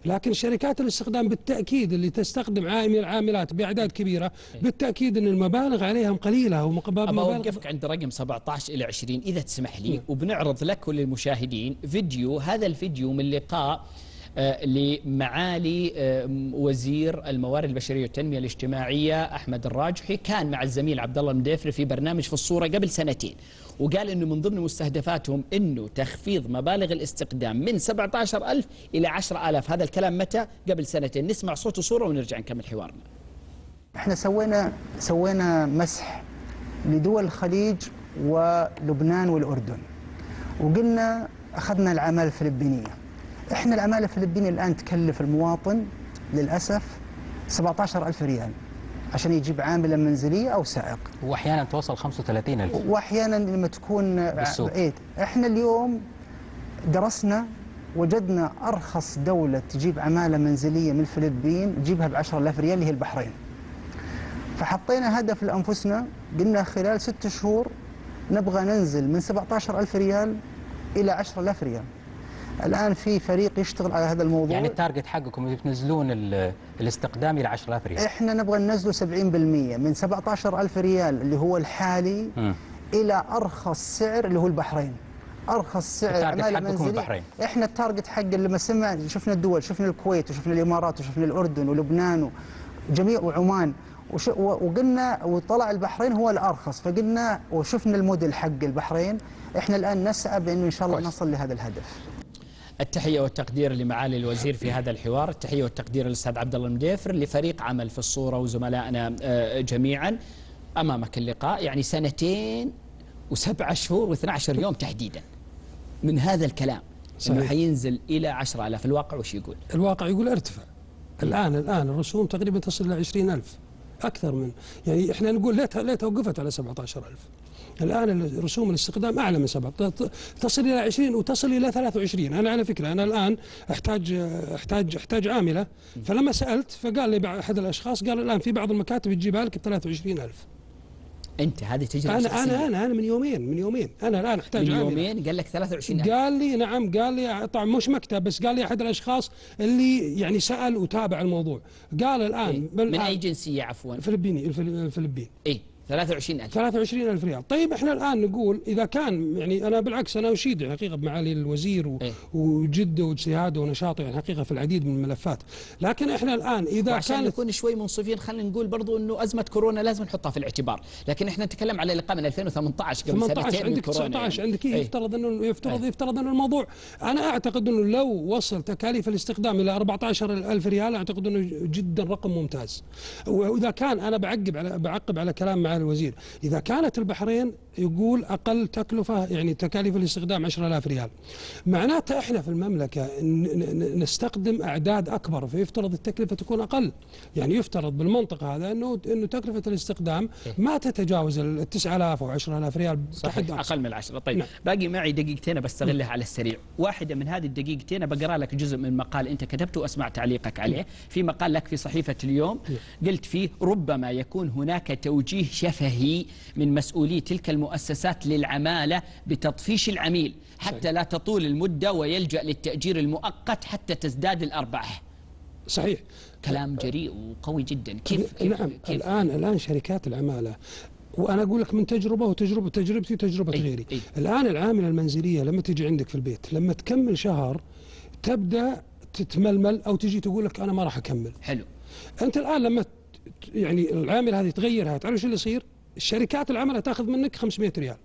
لكن شركات الاستخدام بالتأكيد اللي تستخدم عامل عاملات بأعداد كبيرة بالتأكيد إن المبالغ عليهم قليلة ابى ومبالغ اوقفك عند رقم 17 إلى 20 إذا تسمح لي وبنعرض لك وللمشاهدين فيديو هذا الفيديو من لقاء آه، لمعالي آه، وزير الموارد البشرية والتنمية الاجتماعية أحمد الراجحي كان مع الزميل عبد الله المديفري في برنامج في الصورة قبل سنتين وقال إنه من ضمن مستهدفاتهم إنه تخفيض مبالغ الاستقدام من 17000 إلى 10000 هذا الكلام متى؟ قبل سنتين. نسمع صوت وصورة ونرجع نكمل حوارنا. إحنا سوينا سوينا مسح لدول الخليج ولبنان والأردن وقلنا أخذنا العماله الفلبينية. إحنا العماله الفلبينيه الآن تكلف المواطن للأسف 17000 ريال عشان يجيب عاملة منزلية أو سائق. وأحيانا توصل 35000 وأحيانا لما تكون بالسوق. إيه إحنا اليوم درسنا وجدنا أرخص دولة تجيب عمالة منزلية من الفلبين تجيبها ب 10000 ريال اللي هي البحرين. فحطينا هدف لأنفسنا قلنا خلال ست شهور نبغى ننزل من 17000 ريال إلى 10000 ريال. الآن في فريق يشتغل على هذا الموضوع يعني ال target حقكم تنزلون ال- الاستقدام إلى 10000 ريال إحنا نبغى ننزله 70% من 17000 ريال اللي هو الحالي مم. إلى أرخص سعر اللي هو البحرين أرخص سعر حقكم منزلية. البحرين. إحنا ال target حق لما سمع شفنا الدول شفنا الكويت وشفنا الإمارات وشفنا الأردن ولبنان وجميع وعمان وقلنا وطلع البحرين هو الأرخص فقلنا وشفنا الموديل حق البحرين إحنا الآن نسعى بإنه إن شاء الله كويس. نصل لهذا الهدف التحية والتقدير لمعالي الوزير في هذا الحوار. التحية والتقدير للأستاذ عبد الله المديفر لفريق عمل في الصورة وزملائنا آه، جميعا. أمامك اللقاء يعني سنتين وسبعة شهور و12 يوم تحديدا. من هذا الكلام إنه صحيح. حينزل إلى 10000 الواقع وش يقول؟ الواقع يقول ارتفع. الآن الآن الرسوم تقريبا تصل إلى 20000 أكثر من. يعني إحنا نقول ليتها ليتها وقفت على 17000 الآن رسوم الاستخدام أعلى من سبعة. تصل إلى 20 وتصل إلى 23 أنا على فكرة أنا الآن أحتاج أحتاج أحتاج عاملة. فلما سألت فقال لي أحد الأشخاص قال الآن في بعض المكاتب تجيبها لك ب 23000 أنت هذه تجربة أنا شخصية. أنا أنا أنا من يومين من يومين. أنا الآن أحتاج من عاملة. يومين قال لك 23000 قال لي نعم قال لي طبعا مش مكتب بس قال لي أحد الأشخاص اللي يعني سأل وتابع الموضوع. قال الآن إيه. من أي جنسية عفوا؟ الفلبيني الفل- الفلبين. اي 23000 23 ألف ريال طيب إحنا الآن نقول إذا كان يعني أنا بالعكس أنا أشيد حقيقة بمعالي الوزير و- إيه. وجده واجتهاده ونشاطه يعني حقيقة في العديد من الملفات لكن إحنا الآن إذا وعشان كانت نكون شوي منصفين خلينا نقول برضو إنه أزمة كورونا لازم نحطها في الاعتبار، لكن إحنا نتكلم على لقاء من 2018 قبل 18 سنتين عندك كورونا 19 يعني. عندك إيه. يفترض إنه يفترض أي. يفترض إنه الموضوع أنا أعتقد إنه لو وصل تكاليف الاستخدام إلى 14000 ريال أعتقد إنه جدا رقم ممتاز وإذا كان أنا بعقب على بعقب على كلام الوزير. إذا كانت البحرين يقول أقل تكلفة يعني تكاليف الاستخدام 10000 ريال. معناته إحنا في ن- نستخدم أعداد أكبر فيفترض التكلفة تكون أقل. يعني يفترض بالمنطق هذا انه إنه تكلفة الاستخدام ما تتجاوز ال 9000 أو 10000 ريال صحيح. أقل من العشرة. طيب نعم. باقي معي دقيقتين بستغلها على السريع. واحدة من هذه الدقيقتين بقرأ لك جزء من مقال أنت كتبته وأسمع تعليقك عليه. في مقال لك في صحيفة اليوم قلت فيه ربما يكون هناك توجيه شفهي من مسؤولي تلك المؤسسات للعمالة بتطفيش العميل حتى لا تطول المدة ويلجأ للتأجير المؤقت حتى تزداد الأرباح. صحيح. كلام جريء وقوي جدا. كيف, كيف نعم. كيف؟ الان الآن شركات العمالة وأنا أقول لك من تجربة وتجربه تجربتي وتجربة أي، غيري. أي. الآن العامله المنزلية لما تجي عندك في البيت لما تكمل شهر تبدأ تتململ أو تجي تقول لك أنا ما راح أكمل. حلو. أنت الآن لما يعني العامله هذه تغيرها تعرف شو اللي يصير؟ الشركات العمله تاخذ منك 500 ريال.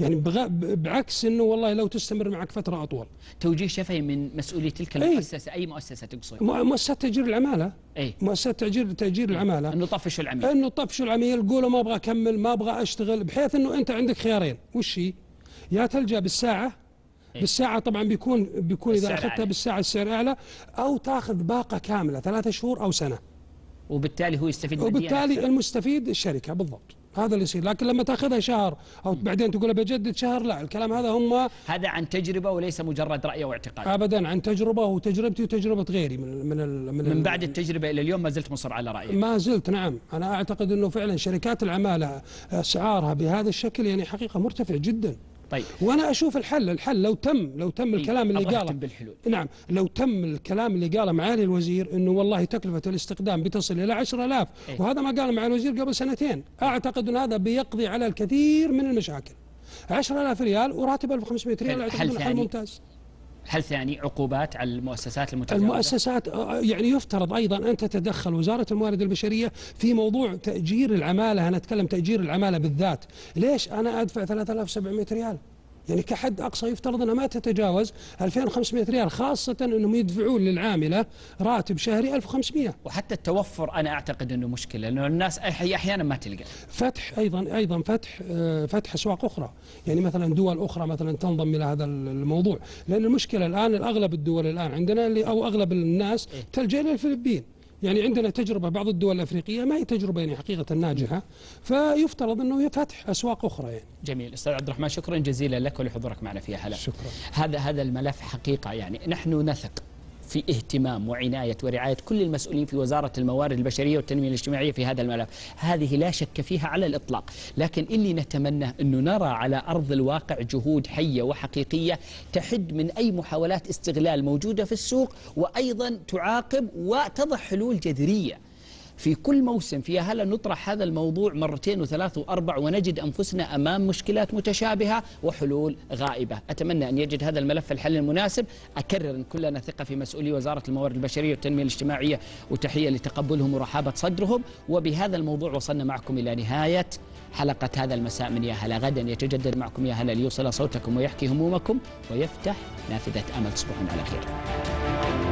يعني بغ... بعكس إنه والله لو تستمر معك فترة أطول. توجيه شفهي من مسؤولي تلك أي. المؤسسة أي مؤسسة تقصد؟ مؤ- مؤسسات تاجير العمالة. اي مؤسسات تاجير تاجير العمالة. إنه طفشوا العميل. إنه طفشوا العميل قولوا ما أبغى أكمل ما أبغى أشتغل بحيث إنه أنت عندك خيارين. وش هي؟ يا تلجأ بالساعة. إيه. بالساعة طبعا بيكون بيكون إذا أخذتها. بالساعة السعر أعلى أو تأخذ باقة كاملة ثلاثة شهور أو سنة. وبالتالي هو يستفيد وبالتالي. المستفيد الشركة بالضبط. هذا اللي يصير. لكن لما تأخذها شهر أو بعدين تقول بجدد شهر لا الكلام هذا هم هذا عن تجربة وليس مجرد رأي واعتقاد أبدا عن تجربة وتجربتي وتجربة غيري من من ال- من, من بعد التجربة إلى اليوم ما زلت مصر على رأيك. ما زلت نعم. أنا أعتقد أنه فعلا شركات العمالة أسعارها بهذا الشكل يعني حقيقة مرتفع جدا. طيب. وأنا أشوف الحل الحل لو تم لو تم إيه، الكلام اللي قاله. بالحلول. نعم لو تم الكلام اللي قاله معالي الوزير إنه والله تكلفة الاستخدام بتصل إلى 10000 إيه. وهذا ما قاله معالي الوزير قبل سنتين. أعتقد إن هذا بيقضي على الكثير من المشاكل. 10000 ريال وراتب 1500 ريال أعتقد حل إنه حل ثاني؟ ممتاز. هل ثاني عقوبات على المؤسسات المتجاوزة؟ المؤسسات آه، يعني يفترض أيضا أن تتدخل وزارة الموارد البشرية في موضوع تأجير العمالة. أنا أتكلم تأجير العمالة بالذات. ليش أنا أدفع 3700 ريال؟ يعني كحد أقصى يفترض انها ما تتجاوز 2500 ريال خاصة أنهم يدفعون للعاملة راتب شهري 1500 وحتى التوفر أنا أعتقد أنه مشكلة لأنه الناس أح- أحيانا ما تلقى. فتح أيضا أيضا فتح آه، فتح أسواق أخرى. يعني مثلا دول أخرى مثلا تنضم إلى هذا الموضوع. لأن المشكلة الآن اغلب الدول الآن عندنا اللي أو أغلب الناس تلجأ إلى الفلبين. يعني عندنا تجربة بعض الدول الأفريقية ما هي تجربة يعني حقيقة ناجحة فيفترض إنه فتح أسواق أخرى يعني. جميل. أستاذ عبد الرحمن شكرا جزيلا لك ولحضورك معنا في هلا شكرا. هذا هذا الملف حقيقة يعني. نحن نثق في اهتمام وعناية ورعاية كل المسؤولين في وزارة الموارد البشرية والتنمية الاجتماعية في هذا الملف. هذه لا شك فيها على الإطلاق. لكن اللي نتمنى أنه نرى على أرض الواقع جهود حية وحقيقية تحد من أي محاولات استغلال موجودة في السوق وأيضا تعاقب وتضع حلول جذرية. في كل موسم في هلا نطرح هذا الموضوع مرتين وثلاث وأربع ونجد أنفسنا أمام مشكلات متشابهة وحلول غائبة. أتمنى أن يجد هذا الملف الحل المناسب. أكرر أن كلنا ثقة في مسؤولي وزارة الموارد البشرية والتنمية الاجتماعية وتحية لتقبلهم ورحابة صدرهم. وبهذا الموضوع وصلنا معكم إلى نهاية حلقة هذا المساء من يا هلا غدا. يتجدد معكم يا هلا ليوصل صوتكم ويحكي همومكم ويفتح نافذة أمل. تصبحون على خير.